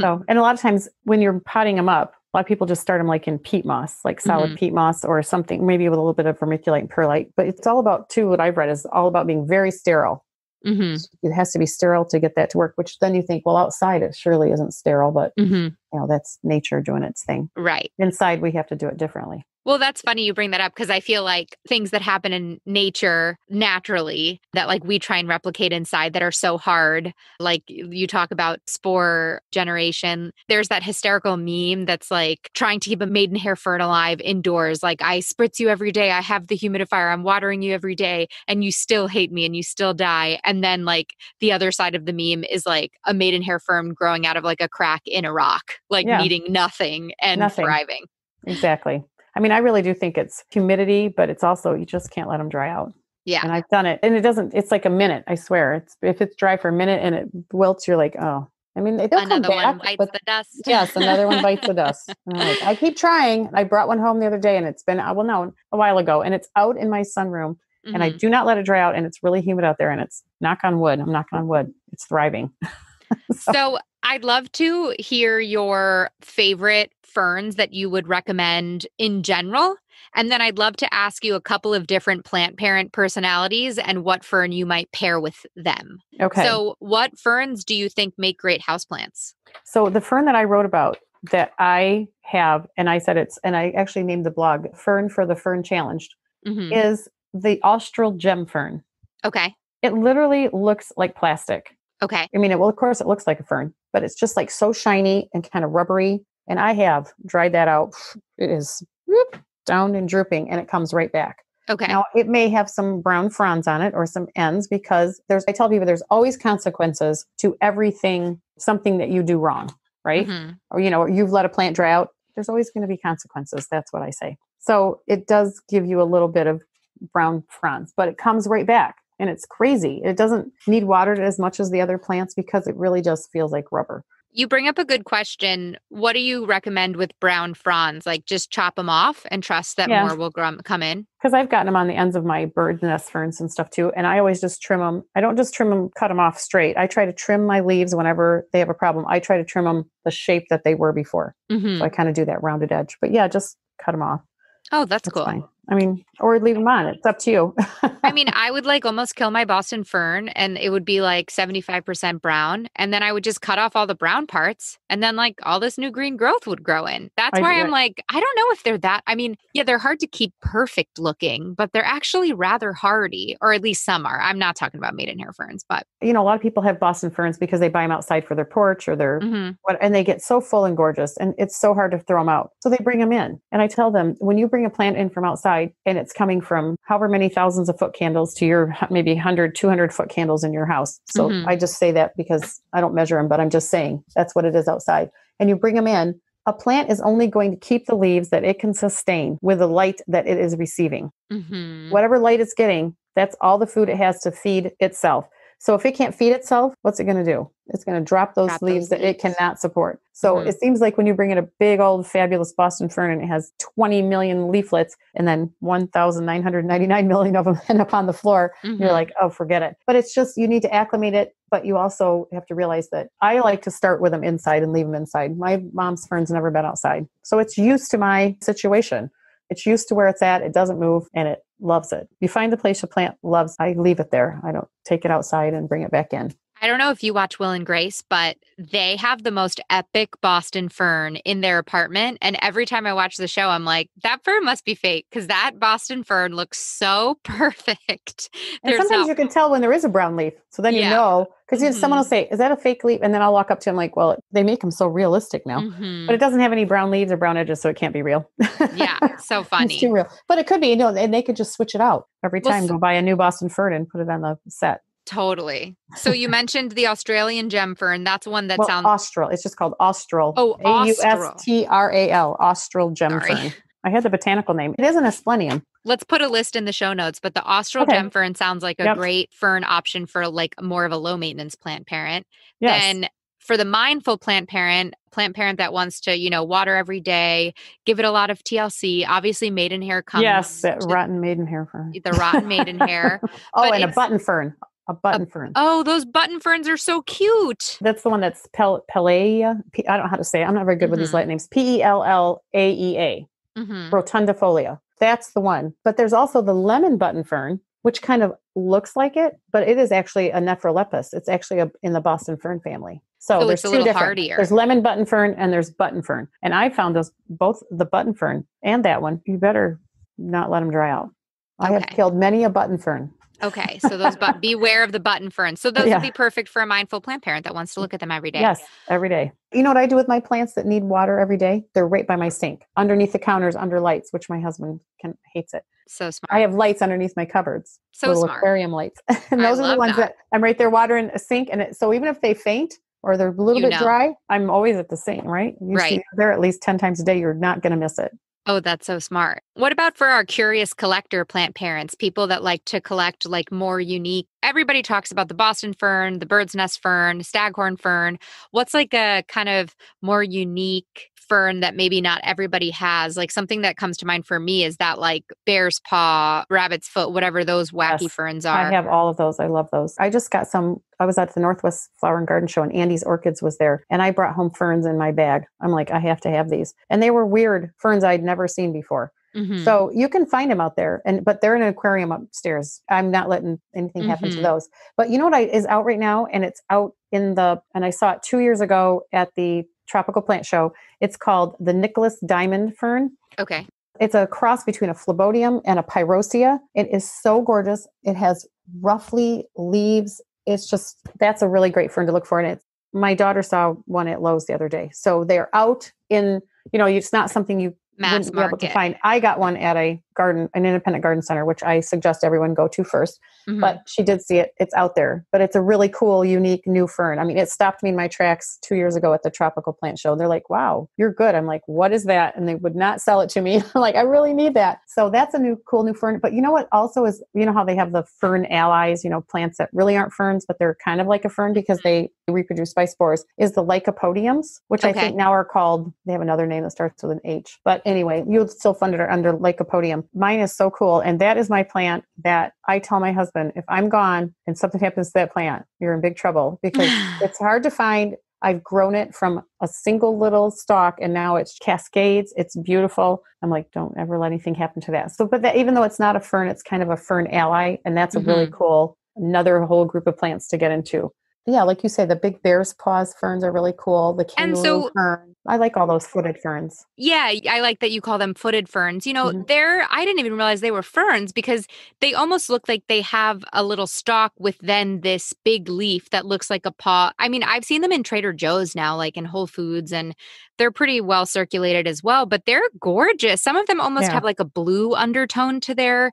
So, [laughs] and a lot of times when you're potting them up, a lot of people just start them like in peat moss, like solid peat moss or something, maybe with a little bit of vermiculite and perlite. But it's all about, too, what I've read is all about being very sterile. hmm It has to be sterile to get that to work, which then you think, well, outside it surely isn't sterile, but hmm you know, that's nature doing its thing. Right. Inside, we have to do it differently. Well, that's funny you bring that up because I feel like things that happen in nature naturally that like we try and replicate inside that are so hard. Like you talk about spore generation. There's that hysterical meme that's like trying to keep a maidenhair fern alive indoors. Like I spritz you every day. I have the humidifier. I'm watering you every day and you still hate me and you still die. And then like the other side of the meme is like a maidenhair fern growing out of like a crack in a rock, like Yeah. needing nothing and Nothing. thriving. Exactly. I mean, I really do think it's humidity, but it's also, you just can't let them dry out. Yeah. And I've done it. And it doesn't, it's like a minute, I swear. It's If it's dry for a minute and it wilts, you're like, oh. I mean, they'll come Another one back, bites but the dust. [laughs] yes, another one bites the dust. [laughs] Like, I keep trying. I brought one home the other day and it's been, uh, well, no, a while ago, and it's out in my sunroom. And I Mhm. do not let it dry out. And it's really humid out there. And it's knock on wood. I'm knocking on wood. It's thriving. [laughs] so, So I'd love to hear your favorite ferns that you would recommend in general. And then I'd love to ask you a couple of different plant parent personalities and what fern you might pair with them. okay. So, what ferns do you think make great houseplants? So the fern that I wrote about that I have, and I said it's, and I actually named the blog Fern for the Fern Challenged, Mhm. is the Austral gem fern. Okay. It literally looks like plastic. Okay. I mean, it, well, of course, it looks like a fern, but it's just like so shiny and kind of rubbery. And I have dried that out. It is whoop, down and drooping, and it comes right back. Okay. Now, it may have some brown fronds on it or some ends because there's, I tell people there's always consequences to everything, something that you do wrong, right? Mhm. Or, you know, you've let a plant dry out. There's always going to be consequences. That's what I say. So it does give you a little bit of brown fronds, but it comes right back. And it's crazy. It doesn't need watered as much as the other plants because it really just feels like rubber. You bring up a good question. What do you recommend with brown fronds? Like just chop them off and trust that Yeah. more will grum- come in? Because I've gotten them on the ends of my bird nest ferns and stuff too. And I always just trim them. I don't just trim them, cut them off straight. I try to trim my leaves whenever they have a problem. I try to trim them the shape that they were before. Mhm. So I kind of do that rounded edge. But yeah, just cut them off. Oh, that's, That's cool. fine. I mean, or leave them on. It's up to you. I [laughs] mean, I would like almost kill my Boston fern and it would be like 75% brown. And then I would just cut off all the brown parts and then like all this new green growth would grow in. That's I why I'm it. like, I don't know if they're that. I mean, yeah, they're hard to keep perfect looking, but they're actually rather hardy, or at least some are. I'm not talking about maidenhair ferns, but you know, a lot of people have Boston ferns because they buy them outside for their porch or their Mhm. what, and they get so full and gorgeous, and it's so hard to throw them out. So they bring them in, and I tell them when you bring a plant in from outside, outside and it's coming from however many thousands of foot candles to your maybe 100, 200 foot candles in your house. So Mhm. I just say that because I don't measure them, but I'm just saying that's what it is outside. And you bring them in. A plant is only going to keep the leaves that it can sustain with the light that it is receiving. Mhm. Whatever light it's getting, that's all the food it has to feed itself. So if it can't feed itself, what's it going to do? It's going to drop those Drop those leaves that it cannot support. So Mhm. it seems like when you bring in a big old fabulous Boston fern and it has 20 million leaflets and then 1,999 million of them [laughs] end up on the floor, Mhm. you're like, oh, forget it. But it's just, you need to acclimate it. But you also have to realize that I like to start with them inside and leave them inside. My mom's fern's never been outside. So it's used to my situation. It's used to where it's at. It doesn't move and it loves it. You find the place a plant loves, I leave it there. I don't take it outside and bring it back in. I don't know if you watch Will and Grace, but they have the most epic Boston fern in their apartment. And every time I watch the show, I'm like, that fern must be fake because that Boston fern looks so [laughs] perfect. And sometimes you can tell when there is a brown leaf. So then you know, because someone will Mhm. say, is that a fake leaf? And then I'll walk up to him like, well, they make them so realistic now. Mhm. But it doesn't have any brown leaves or brown edges, so it can't be real. yeah, so funny. [laughs] It's too real. But it could be, you know, and they could just switch it out every Well, time. s- Go buy a new Boston fern and put it on the set. Totally. So you [laughs] mentioned the Australian gem fern. That's one that well, sounds austral. It's just called austral. Oh, A U S T R A L. Austral gem Sorry. fern. I had the botanical name. It is an asplenium. Let's put a list in the show notes, but the austral Okay. gem fern sounds like a Yep. great fern option for like more of a low maintenance plant parent. Yes. Then for the mindful plant parent, plant parent that wants to, you know, water every day, give it a lot of TLC. Obviously, maidenhair comes. yes, that rotten maidenhair fern. the rotten maidenhair. [laughs] oh, but and a button fern. A button fern. Oh, those button ferns are so cute. That's the one that's Pel- Pelea. P- I don't know how to say it. I'm not very good with these Mhm. Latin names. P E L L A E A. Mhm. Rotundifolia. That's the one. But there's also the lemon button fern, which kind of looks like it, but it is actually a nephrolepis. It's actually a, in the Boston fern family. So, So there's it's a two little different. hardier. There's lemon button fern and there's button fern. And I found those both the button fern and that one. You better not let them dry out. I have killed many a button fern. Okay, so those but [laughs] beware of the button ferns. So those Yeah. would be perfect for a mindful plant parent that wants to look at them every day. Yes, every day. You know what I do with my plants that need water every day? They're right by my sink, underneath the counters, under lights, which my husband can hates it. So smart. I have lights underneath my cupboards, so little smart. aquarium lights, [laughs] and I those are the ones that. that. I'm right there watering a sink, and it, so even if they faint or they're a little You bit know. dry, I'm always at the sink. Right? You Right. See there at least ten times a day. You're not going to miss it. Oh, that's so smart. What about for our curious collector plant parents, people that like to collect like more unique? Everybody talks about the Boston fern, the bird's nest fern, staghorn fern. What's like a kind of more unique fern that maybe not everybody has? Like something that comes to mind for me is that like bear's paw, rabbit's foot, whatever those wacky Yes, ferns are. I have all of those. I love those. I just got some. I was at the Northwest Flower and Garden Show, and Andy's Orchids was there, and I brought home ferns in my bag. I'm like, I have to have these, and they were weird ferns I'd never seen before. Mhm. So you can find them out there, and but they're in an aquarium upstairs. I'm not letting anything happen to Mhm. those. But you know what I, is out right now, and it's out in the and I saw it two years ago at the Tropical Plant Show. It's called the Nicholas Diamond Fern. okay. It's a cross between a phlebodium and a pyrrosia. It is so gorgeous. It has roughly leaves. It's just that's a really great fern to look for. And it's my daughter saw one at Lowe's the other day. So they're out in you know it's not something you Mass wouldn't be able to find. I got one at a garden, an independent garden center, which I suggest everyone go to first. Mhm. But she did see it. It's out there, but it's a really cool, unique new fern. I mean, it stopped me in my tracks two years ago at the tropical plant show. They're like, "Wow, you're good." I'm like, "What is that?" And they would not sell it to me. I'm [laughs] like, I really need that. So that's a new, cool new fern. But you know what? Also, is you know how they have the fern allies, you know, plants that really aren't ferns, but they're kind of like a fern because they reproduce by spores. Is the lycopodiums, which I think now are called. They have another name that starts with an H. But anyway, you'll still find it under like a lycopodium. Mine is so cool, and that is my plant that I tell my husband if I'm gone and something happens to that plant, you're in big trouble [sighs] because it's hard to find. I've grown it from a single little stalk and now it's cascades. It's beautiful. I'm like, don't ever let anything happen to that. So, but that, even though it's not a fern, it's kind of a fern ally. And that's a really mm-hmm. cool, another whole group of plants to get into. Yeah, like you say, the big bear's paws ferns are really cool. The kangaroo so- fern. I like all those footed ferns. Yeah, I like that you call them footed ferns. You know, Mhm. they're I didn't even realize they were ferns because they almost look like they have a little stalk with then this big leaf that looks like a paw. I mean, I've seen them in Trader Joe's now, like in Whole Foods and they're pretty well circulated as well, but they're gorgeous. Some of them almost Yeah. have like a blue undertone to their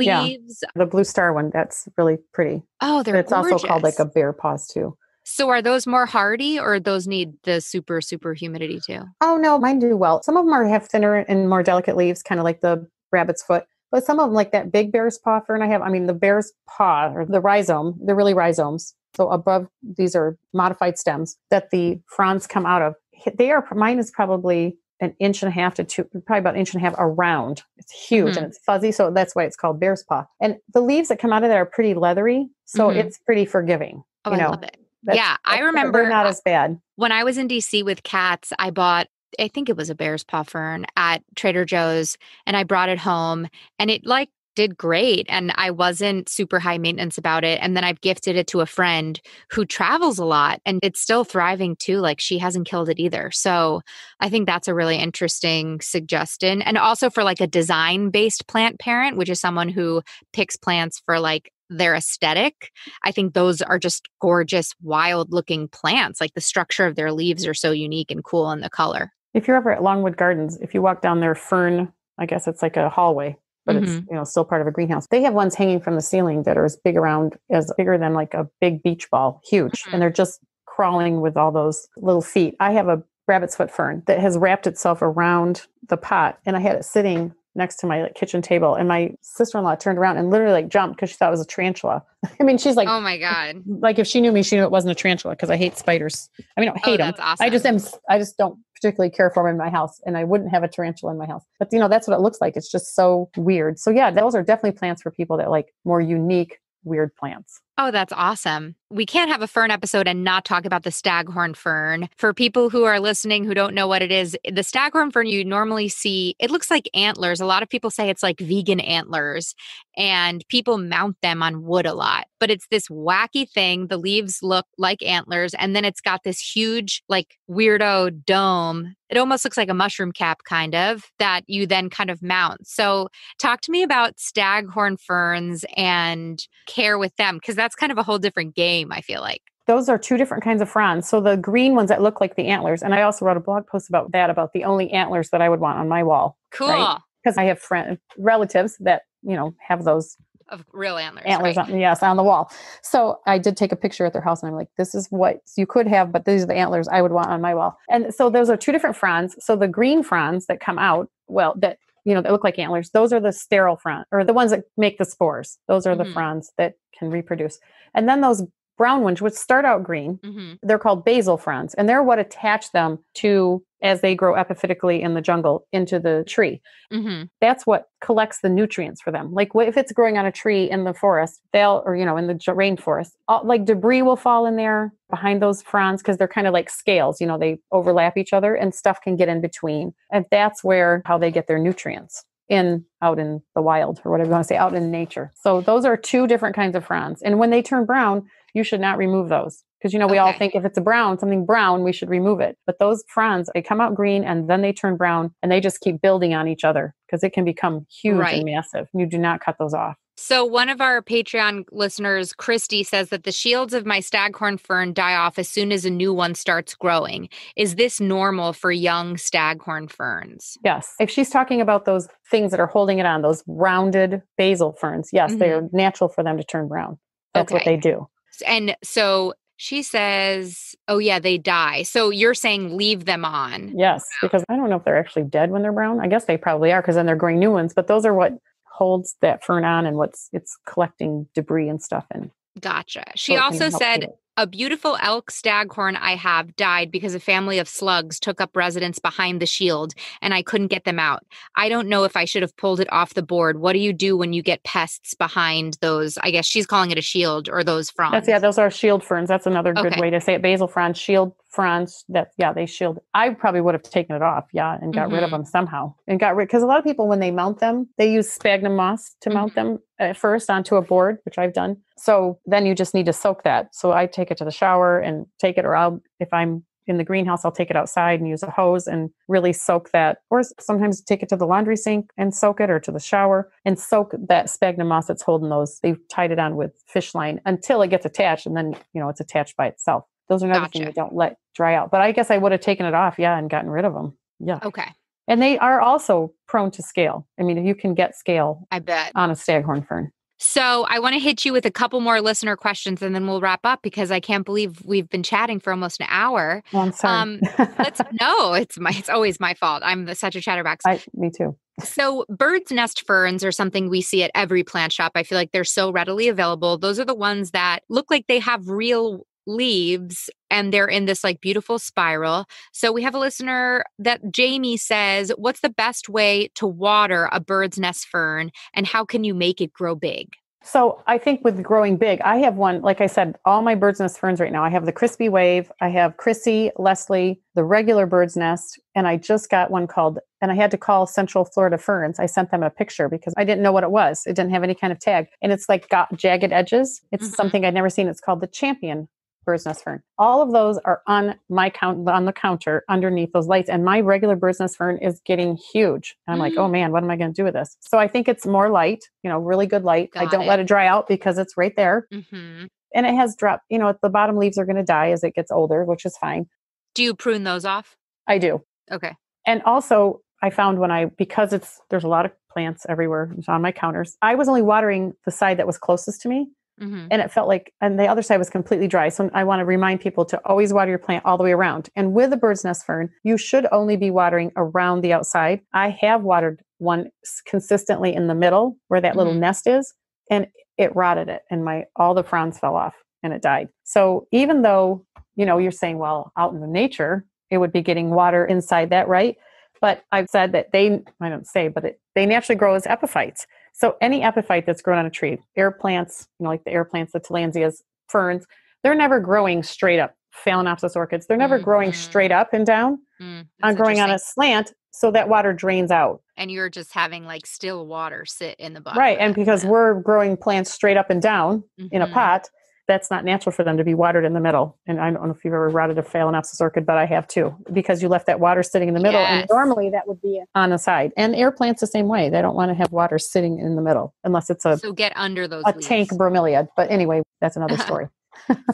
Yeah. leaves. The blue star one, that's really pretty. Oh, they're it's also called like a bear paws too. So are those more hardy or those need the super super humidity too? Oh no, mine do well. Some of them are have thinner and more delicate leaves, kind of like the rabbit's foot. But some of them, like that big bear's paw fern I have, I mean, the bear's paw or the rhizome, they're really rhizomes. So above these are modified stems that the fronds come out of. They are mine is probably an inch and a half to two, probably about an inch and a half around. It's huge Mhm. and it's fuzzy, so that's why it's called bear's paw. And the leaves that come out of there are pretty leathery, so Mhm. it's pretty forgiving. Oh, you I know, love it. That's- Yeah, I remember- not as bad. when I was in DC with cats, I bought I think it was a bear's paw fern at Trader Joe's and I brought it home and it like did great and I wasn't super high maintenance about it and then I've gifted it to a friend who travels a lot and it's still thriving too like she hasn't killed it either. So I think that's a really interesting suggestion and also for like a design based plant parent which is someone who picks plants for like their aesthetic I think those are just gorgeous, wild looking plants. Like the structure of their leaves are so unique and cool and the color. If you're ever at Longwood Gardens, if you walk down their fern, I guess it's like a hallway, but it's Mm-hmm. you know still part of a greenhouse. They have ones hanging from the ceiling that are as big around as bigger than like a big beach ball, huge, Mhm. and they're just crawling with all those little feet. I have a rabbit's foot fern that has wrapped itself around the pot, and I had it sitting next to my like, kitchen table, and my sister-in-law turned around and literally like jumped because she thought it was a tarantula. [laughs] I mean, she's like, oh my God. [laughs] like if she knew me, she knew it wasn't a tarantula because I hate spiders. I mean, I don't Oh, hate them. that's awesome. I just am. I just don't particularly care for them in my house, and I wouldn't have a tarantula in my house. But you know, that's what it looks like. It's just so weird. So yeah, those are definitely plants for people that like more unique, weird plants. Oh, that's awesome. We can't have a fern episode and not talk about the staghorn fern. For people who are listening who don't know what it is, the staghorn fern you normally see, it looks like antlers. A lot of people say it's like vegan antlers, and people mount them on wood a lot. But it's this wacky thing. The leaves look like antlers, and then it's got this huge, like weirdo dome. It almost looks like a mushroom cap, kind of, that you then kind of mount. So, talk to me about staghorn ferns and care with them because that's kind of a whole different game, I feel like. Those are two different kinds of fronds. So the green ones that look like the antlers, and I also wrote a blog post about that about the only antlers that I would want on my wall Cool. because I have friend relatives that you know have those Of real antlers. antlers right? on, yes on the wall so i did take a picture at their house and i'm like this is what you could have but these are the antlers i would want on my wall and so those are two different fronds so the green fronds that come out well that you know that look like antlers. Those are the sterile frond or the ones that make the spores. Those are the Mhm. fronds that can reproduce. And then those brown ones which start out green Mhm. they're called basal fronds and they're what attach them to as they grow epiphytically in the jungle into the tree Mhm. that's what collects the nutrients for them. Like if it's growing on a tree in the forest, they'll, or, you know, in the rainforest, all, like debris will fall in there behind those fronds because they're kind of like scales, you know, they overlap each other and stuff can get in between. And that's where, how they get their nutrients in out in the wild or whatever you want to say, out in nature. So those are two different kinds of fronds. And when they turn brown, you should not remove those. Because you know, we all think if it's a brown, something brown, we should remove it. But those fronds, they come out green and then they turn brown and they just keep building on each other because it can become huge Right. and massive. You do not cut those off. So, one of our Patreon listeners, Christy, says that the shields of my staghorn fern die off as soon as a new one starts growing. Is this normal for young staghorn ferns? Yes. If she's talking about those things that are holding it on, those rounded basal ferns, yes, they are natural for them to turn brown. That's what Mm-hmm. They do. And so she says, oh, yeah, they die. So, you're saying leave them on. Yes, oh. because I don't know if they're actually dead when they're brown. I guess they probably are because then they're growing new ones. But those are what holds that fern on and what's it's collecting debris and stuff and Gotcha. She can also said. A beautiful elk staghorn I have died because a family of slugs took up residence behind the shield and I couldn't get them out. I don't know if I should have pulled it off the board. What do you do when you get pests behind those? I guess she's calling it a shield or those fronds. That's yeah, those are shield ferns. That's another good Okay. way to say it. Basal fronds, shield fronds. That yeah, they shield. I probably would have taken it off, yeah, and got rid of Mhm. them somehow. And got rid because a lot of people when they mount them, they use sphagnum moss to mount them at first onto a board, which I've done. So then you just need to soak that. So I take it to the shower and take it, or I'll if I'm in the greenhouse, I'll take it outside and use a hose and really soak that. Or sometimes take it to the laundry sink and soak it, or to the shower and soak that sphagnum moss that's holding those. They've tied it on with fish line until it gets attached, and then you know it's attached by itself. Those are another thing Gotcha. you don't let dry out. But I guess I would have taken it off, yeah, and gotten rid of them. Yeah. Okay. And they are also prone to scale. I mean, if you can get scale I bet. on a staghorn fern. So I want to hit you with a couple more listener questions and then we'll wrap up because I can't believe we've been chatting for almost an hour. Oh, I'm sorry. Um, Let's [laughs] no, it's my it's always my fault. I'm the, such a chatterbox. I, me too. So, bird's nest ferns are something we see at every plant shop. I feel like they're so readily available. Those are the ones that look like they have real leaves and they're in this like beautiful spiral. So, we have a listener that Jamie says, What's the best way to water a bird's nest fern and how can you make it grow big? So I think with growing big, I have one, like I said, all my bird's nest ferns right now. I have the crispy wave, I have Chrissy, Leslie, the regular bird's nest, and I just got one called, and I had to call Central Florida Ferns. I sent them a picture because I didn't know what it was. It didn't have any kind of tag. And it's like got jagged edges. It's Mhm. something I'd never seen. It's called the champion bird's nest fern. All of those are on my count on the counter underneath those lights. And my regular bird's nest fern is getting huge. And I'm like, Mm. oh man, what am I going to do with this? So I think it's more light, you know, really good light. I don't it. let it dry out because it's right there. hmm And it has dropped, you know, the bottom leaves are going to die as it gets older, which is fine. Do you prune those off? I do. Okay. And also, I found when I, because it's, there's a lot of plants everywhere on my counters, I was only watering the side that was closest to me. Hmm and it felt like and the other side was completely dry. So i want to remind people to always water your plant all the way around. And with a bird's nest fern you should only be watering around the outside. I have watered one consistently in the middle where that little Mhm. nest is and it rotted it and my all the fronds fell off and it died. So even though you know you're saying well out in the nature it would be getting water inside that right? But i've said that they i don't say but it, they naturally grow as epiphytes so any epiphyte that's grown on a tree, air plants, you know, like the air plants, the tillandsias, ferns, they're never growing straight up. Phalaenopsis orchids, they're never growing Mhm. straight up and down. Mm, on growing on a slant, so that water drains out. and you're just having like still water sit in the bottom. right. And because plant. we're growing plants straight up and down in a Mhm. pot, that's not natural for them to be watered in the middle. And I don't know if you've ever rotted a Phalaenopsis orchid, but I have too, because you left that water sitting in the middle. And normally that would be on the side. And air plants the same way. They don't want to have water sitting in the middle unless it's a, so get under those a leaves. tank bromeliad. But anyway, that's another [laughs] story.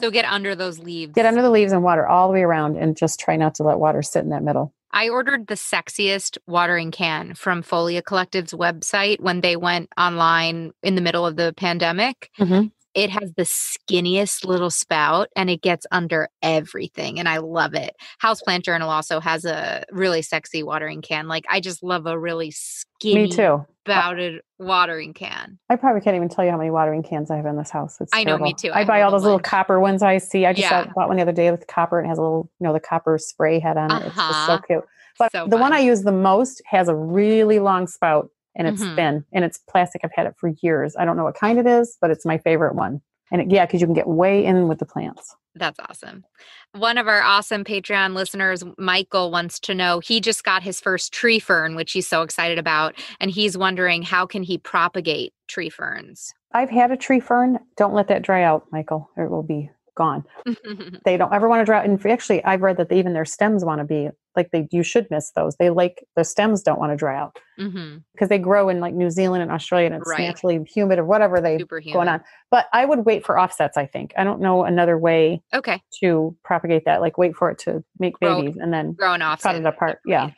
so get under those leaves. Get under the leaves and water all the way around and just try not to let water sit in that middle. I ordered the sexiest watering can from Folia Collective's website when they went online in the middle of the pandemic. Mhm. It has the skinniest little spout and it gets under everything. And I love it. Houseplant Journal also has a really sexy watering can. Like, I just love a really skinny, Me too. spouted watering can. I probably can't even tell you how many watering cans I have in this house. It's I know, me too. I, I buy all those little copper ones I see. I just Yeah. bought one the other day with copper and it has a little, you know, the copper spray head on it. It's just so Uh-huh. cute. But So the one. I use the most has a really long spout and it's Mhm. thin and it's plastic. I've had it for years. I don't know what kind it is, but it's my favorite one. And it, yeah, because you can get way in with the plants. That's awesome. One of our awesome Patreon listeners, Michael, wants to know he just got his first tree fern, which he's so excited about. And he's wondering how can he propagate tree ferns? I've had a tree fern. Don't let that dry out, Michael, or it will be gone. [laughs] They don't ever want to dry out. And actually, I've read that even their stems want to be like they. You should miss those. They like the stems don't want to dry out mm-hmm. because they grow in like New Zealand and Australia, and it's Right. naturally humid or whatever they Super going on. But I would wait for offsets. I think I don't know another way Okay. to propagate that. Like wait for it to make Grow- babies and then Growing off. cut it apart. Yeah.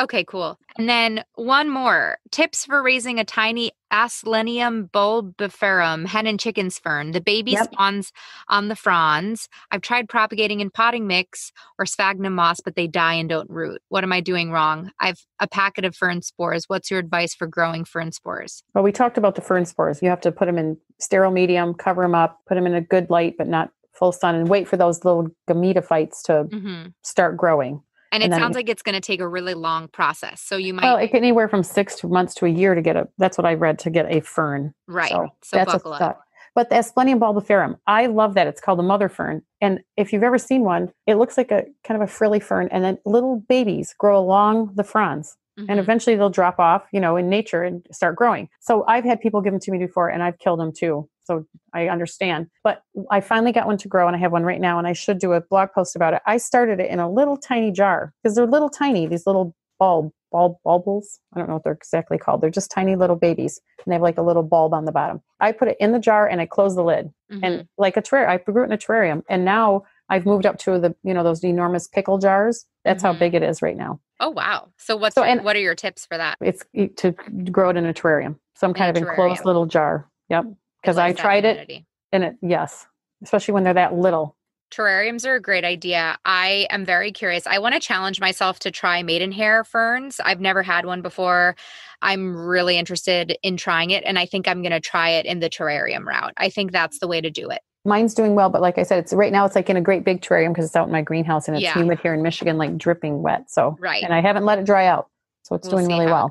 Okay, cool. And then one more tips for raising a tiny Asplenium bulbiferum hen and chickens fern. The baby Yep. spawns on the fronds. I've tried propagating in potting mix or sphagnum moss, but they die and don't root. What am I doing wrong? I've a packet of fern spores. What's your advice for growing fern spores? Well, we talked about the fern spores. You have to put them in sterile medium, cover them up, put them in a good light, but not full sun, and wait for those little gametophytes to hmm start growing. And it And then- sounds like it's going to take a really long process. So you might, Well, it can anywhere from six to months to a year to get a. That's what I read to get a fern. right. So, So, that's buckle a up. But the Asplenium bulbiferum, I love that. It's called the mother fern. And if you've ever seen one, it looks like a kind of a frilly fern, and then little babies grow along the fronds. Mhm. and eventually they'll drop off, you know, in nature and start growing. So I've had people give them to me before and I've killed them too. So I understand. But I finally got one to grow and I have one right now and I should do a blog post about it. I started it in a little tiny jar because they're little tiny, these little bulb bulb bulbils. I don't know what they're exactly called. They're just tiny little babies and they have like a little bulb on the bottom. I put it in the jar and I closed the lid Mhm. and like a terrarium, I grew it in a terrarium and now I've moved up to the, you know, those enormous pickle jars. That's Mhm. how big it is right now. Oh wow. So what's So, and- what are your tips for that? It's to grow it in a terrarium, some In kind of enclosed little jar. Yep. Because I tried it and it, yes, especially when they're that little. Terrariums are a great idea. I am very curious. I want to challenge myself to try maidenhair ferns. I've never had one before. I'm really interested in trying it, and I think I'm going to try it in the terrarium route. I think that's the way to do it. Mine's doing well, but like I said, it's right now it's like in a great big terrarium because it's out in my greenhouse and it's Yeah. humid here in Michigan, like dripping wet. So, Right. and I haven't let it dry out. So it's We'll doing really well.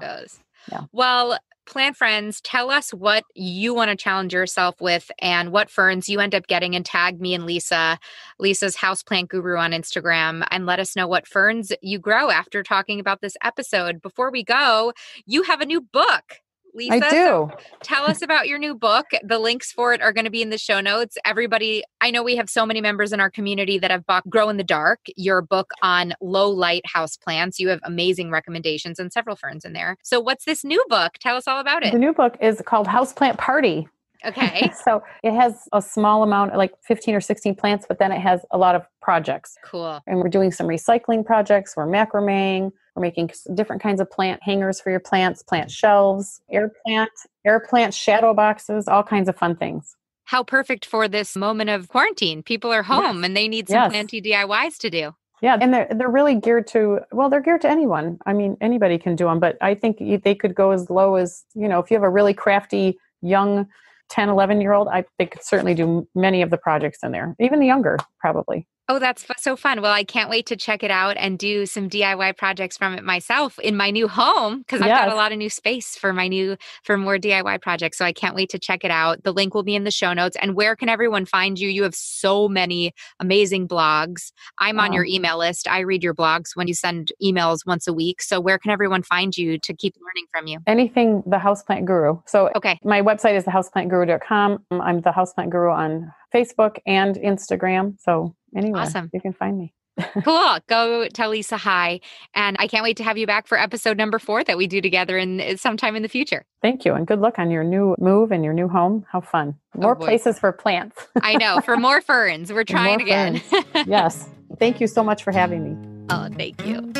Yeah. Well, plant friends, tell us what you want to challenge yourself with and what ferns you end up getting and tag me and Lisa, Lisa's houseplant guru on Instagram, and let us know what ferns you grow after talking about this episode. Before we go, you have a new book. Lisa, I so do. tell us about your new book. The links for it are going to be in the show notes. Everybody, I know we have so many members in our community that have bought Grow in the Dark, your book on low light house plants. You have amazing recommendations and several ferns in there. So, what's this new book? Tell us all about it. The new book is called Houseplant Party. Okay, [laughs] so it has a small amount, like 15 or 16 plants, but then it has a lot of projects. cool. And we're doing some recycling projects. We're macrameing. We're making different kinds of plant hangers for your plants, plant shelves, air plant, air plant shadow boxes, all kinds of fun things. How perfect for this moment of quarantine. People are home and they need some Yes. planty DIYs to do. Yeah, and they're they're really geared to well, they're geared to anyone. I mean, anybody can do them, but I think they could go as low as you know, if you have a really crafty young 10, 11 year old, I they could certainly do many of the projects in there, even the younger, probably. Oh, that's so fun. Well, I can't wait to check it out and do some DIY projects from it myself in my new home because I've got a lot of new space for my new for more DIY projects. So I can't wait to check it out. The link will be in the show notes. And where can everyone find you? You have so many amazing blogs. I'm on your email list. I read your blogs when you send emails once a week. So where can everyone find you to keep learning from you? Anything the houseplant guru. So Okay. my website is thehouseplantguru.com. I'm the houseplant guru on Facebook and Instagram. So anyway, Awesome. you can find me. [laughs] Cool. Go tell Lisa hi. And I can't wait to have you back for episode number four that we do together in uh, sometime in the future. Thank you, and good luck on your new move and your new home. How fun! Oh, more boy. places for plants. [laughs] I know. For more ferns, we're [laughs] trying More again. yes. Thank you so much for having me. oh, thank you.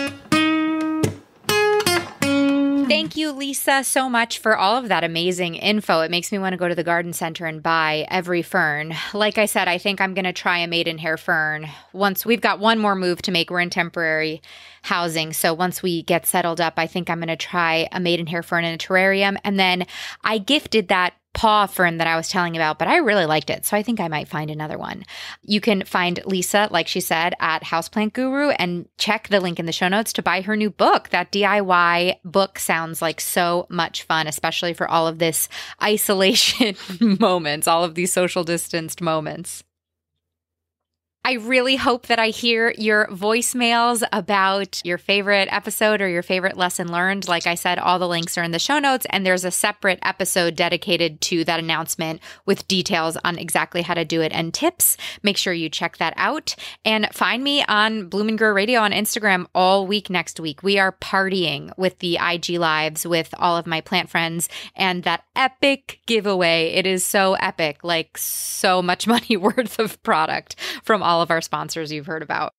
Thank you, Lisa, so much for all of that amazing info. It makes me want to go to the garden center and buy every fern. Like I said, I think I'm going to try a maidenhair fern. Once we've got one more move to make, we're in temporary housing. So once we get settled up, I think I'm going to try a maidenhair fern in a terrarium. And then I gifted that paw fern that I was telling about, but I really liked it. So I think I might find another one. You can find Lisa, like she said, at Houseplant Guru and check the link in the show notes to buy her new book. That DIY book sounds like so much fun, especially for all of this [laughs] isolation [laughs] moments, all of these social distanced moments. I really hope that I hear your voicemails about your favorite episode or your favorite lesson learned. Like I said, all the links are in the show notes, and there's a separate episode dedicated to that announcement with details on exactly how to do it and tips. Make sure you check that out and find me on Bloom and Grow Radio on Instagram all week next week. We are partying with the IG lives with all of my plant friends and that epic giveaway. It is so epic, like so much [laughs] money worth of product from all of our sponsors you've heard about.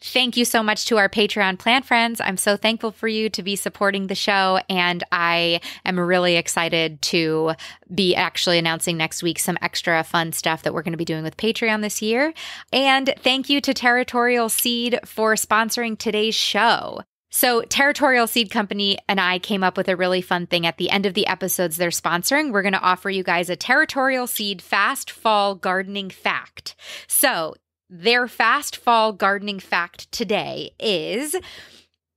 Thank you so much to our Patreon plant friends. I'm so thankful for you to be supporting the show. And I am really excited to be actually announcing next week some extra fun stuff that we're going to be doing with Patreon this year. And thank you to Territorial Seed for sponsoring today's show. So, Territorial Seed Company and I came up with a really fun thing at the end of the episodes they're sponsoring. We're going to offer you guys a Territorial Seed Fast Fall Gardening Fact. So, their Fast Fall Gardening Fact today is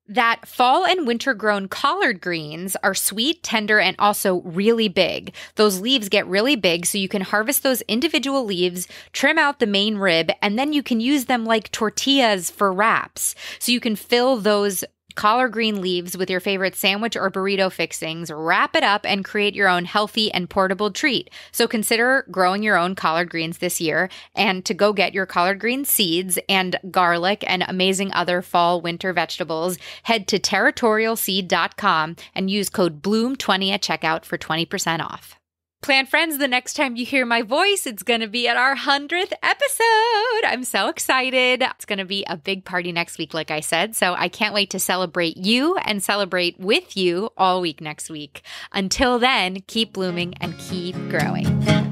that fall and winter grown collard greens are sweet, tender, and also really big. Those leaves get really big, so you can harvest those individual leaves, trim out the main rib, and then you can use them like tortillas for wraps. So you can fill those collard green leaves with your favorite sandwich or burrito fixings, wrap it up, and create your own healthy and portable treat. So consider growing your own collard greens this year. And to go get your collard green seeds and garlic and amazing other fall winter vegetables, head to territorialseed.com and use code BLOOM20 at checkout for 20% off. Plant friends, the next time you hear my voice, it's going to be at our 100th episode. I'm so excited. It's going to be a big party next week, like I said. So I can't wait to celebrate you and celebrate with you all week next week. Until then, keep blooming and keep growing.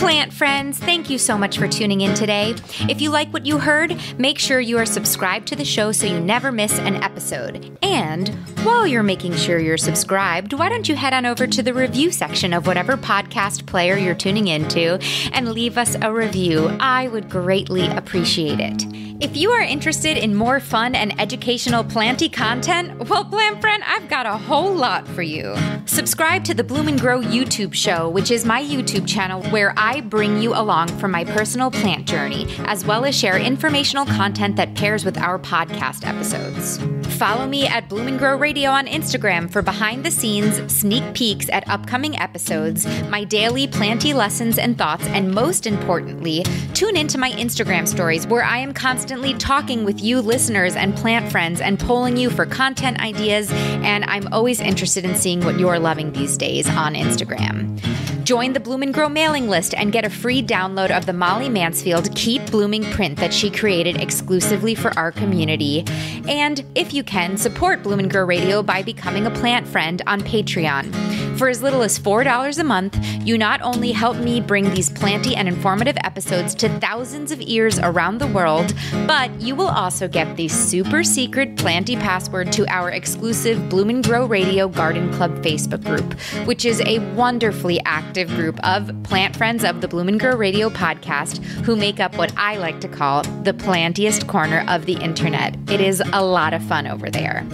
Plant friends, thank you so much for tuning in today. If you like what you heard, make sure you are subscribed to the show so you never miss an episode. And while you're making sure you're subscribed, why don't you head on over to the review section of whatever podcast player you're tuning into and leave us a review? I would greatly appreciate it. If you are interested in more fun and educational planty content, well, plant friend, I've got a whole lot for you. Subscribe to the Bloom and Grow YouTube show, which is my YouTube channel where I bring you along for my personal plant journey, as well as share informational content that pairs with our podcast episodes. Follow me at Bloom and Grow Radio on Instagram for behind the scenes, sneak peeks at upcoming episodes, my daily planty lessons and thoughts, and most importantly, tune into my Instagram stories where I am constantly talking with you listeners and plant friends and polling you for content ideas. And I'm always interested in seeing what you're loving these days on Instagram. Join the Bloom and Grow mailing list and get a free download of the Molly Mansfield Keep Blooming print that she created exclusively for our community. And if you can, support Bloom and Grow Radio by becoming a plant friend on Patreon. For as little as $4 a month, you not only help me bring these planty and informative episodes to thousands of ears around the world, but you will also get the super secret planty password to our exclusive Bloom and Grow Radio Garden Club Facebook group, which is a wonderfully active group of plant friends of the Bloom and Grow Radio podcast who make up what I like to call the plantiest corner of the internet. It is a lot of fun over there.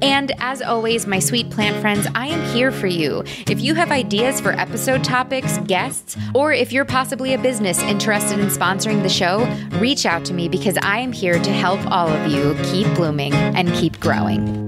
And as always, my sweet plant friends, I am here for you. If you have ideas for episode topics, guests, or if you're possibly a business interested in sponsoring the show, reach out to me because I am here to help all of you keep blooming and keep growing.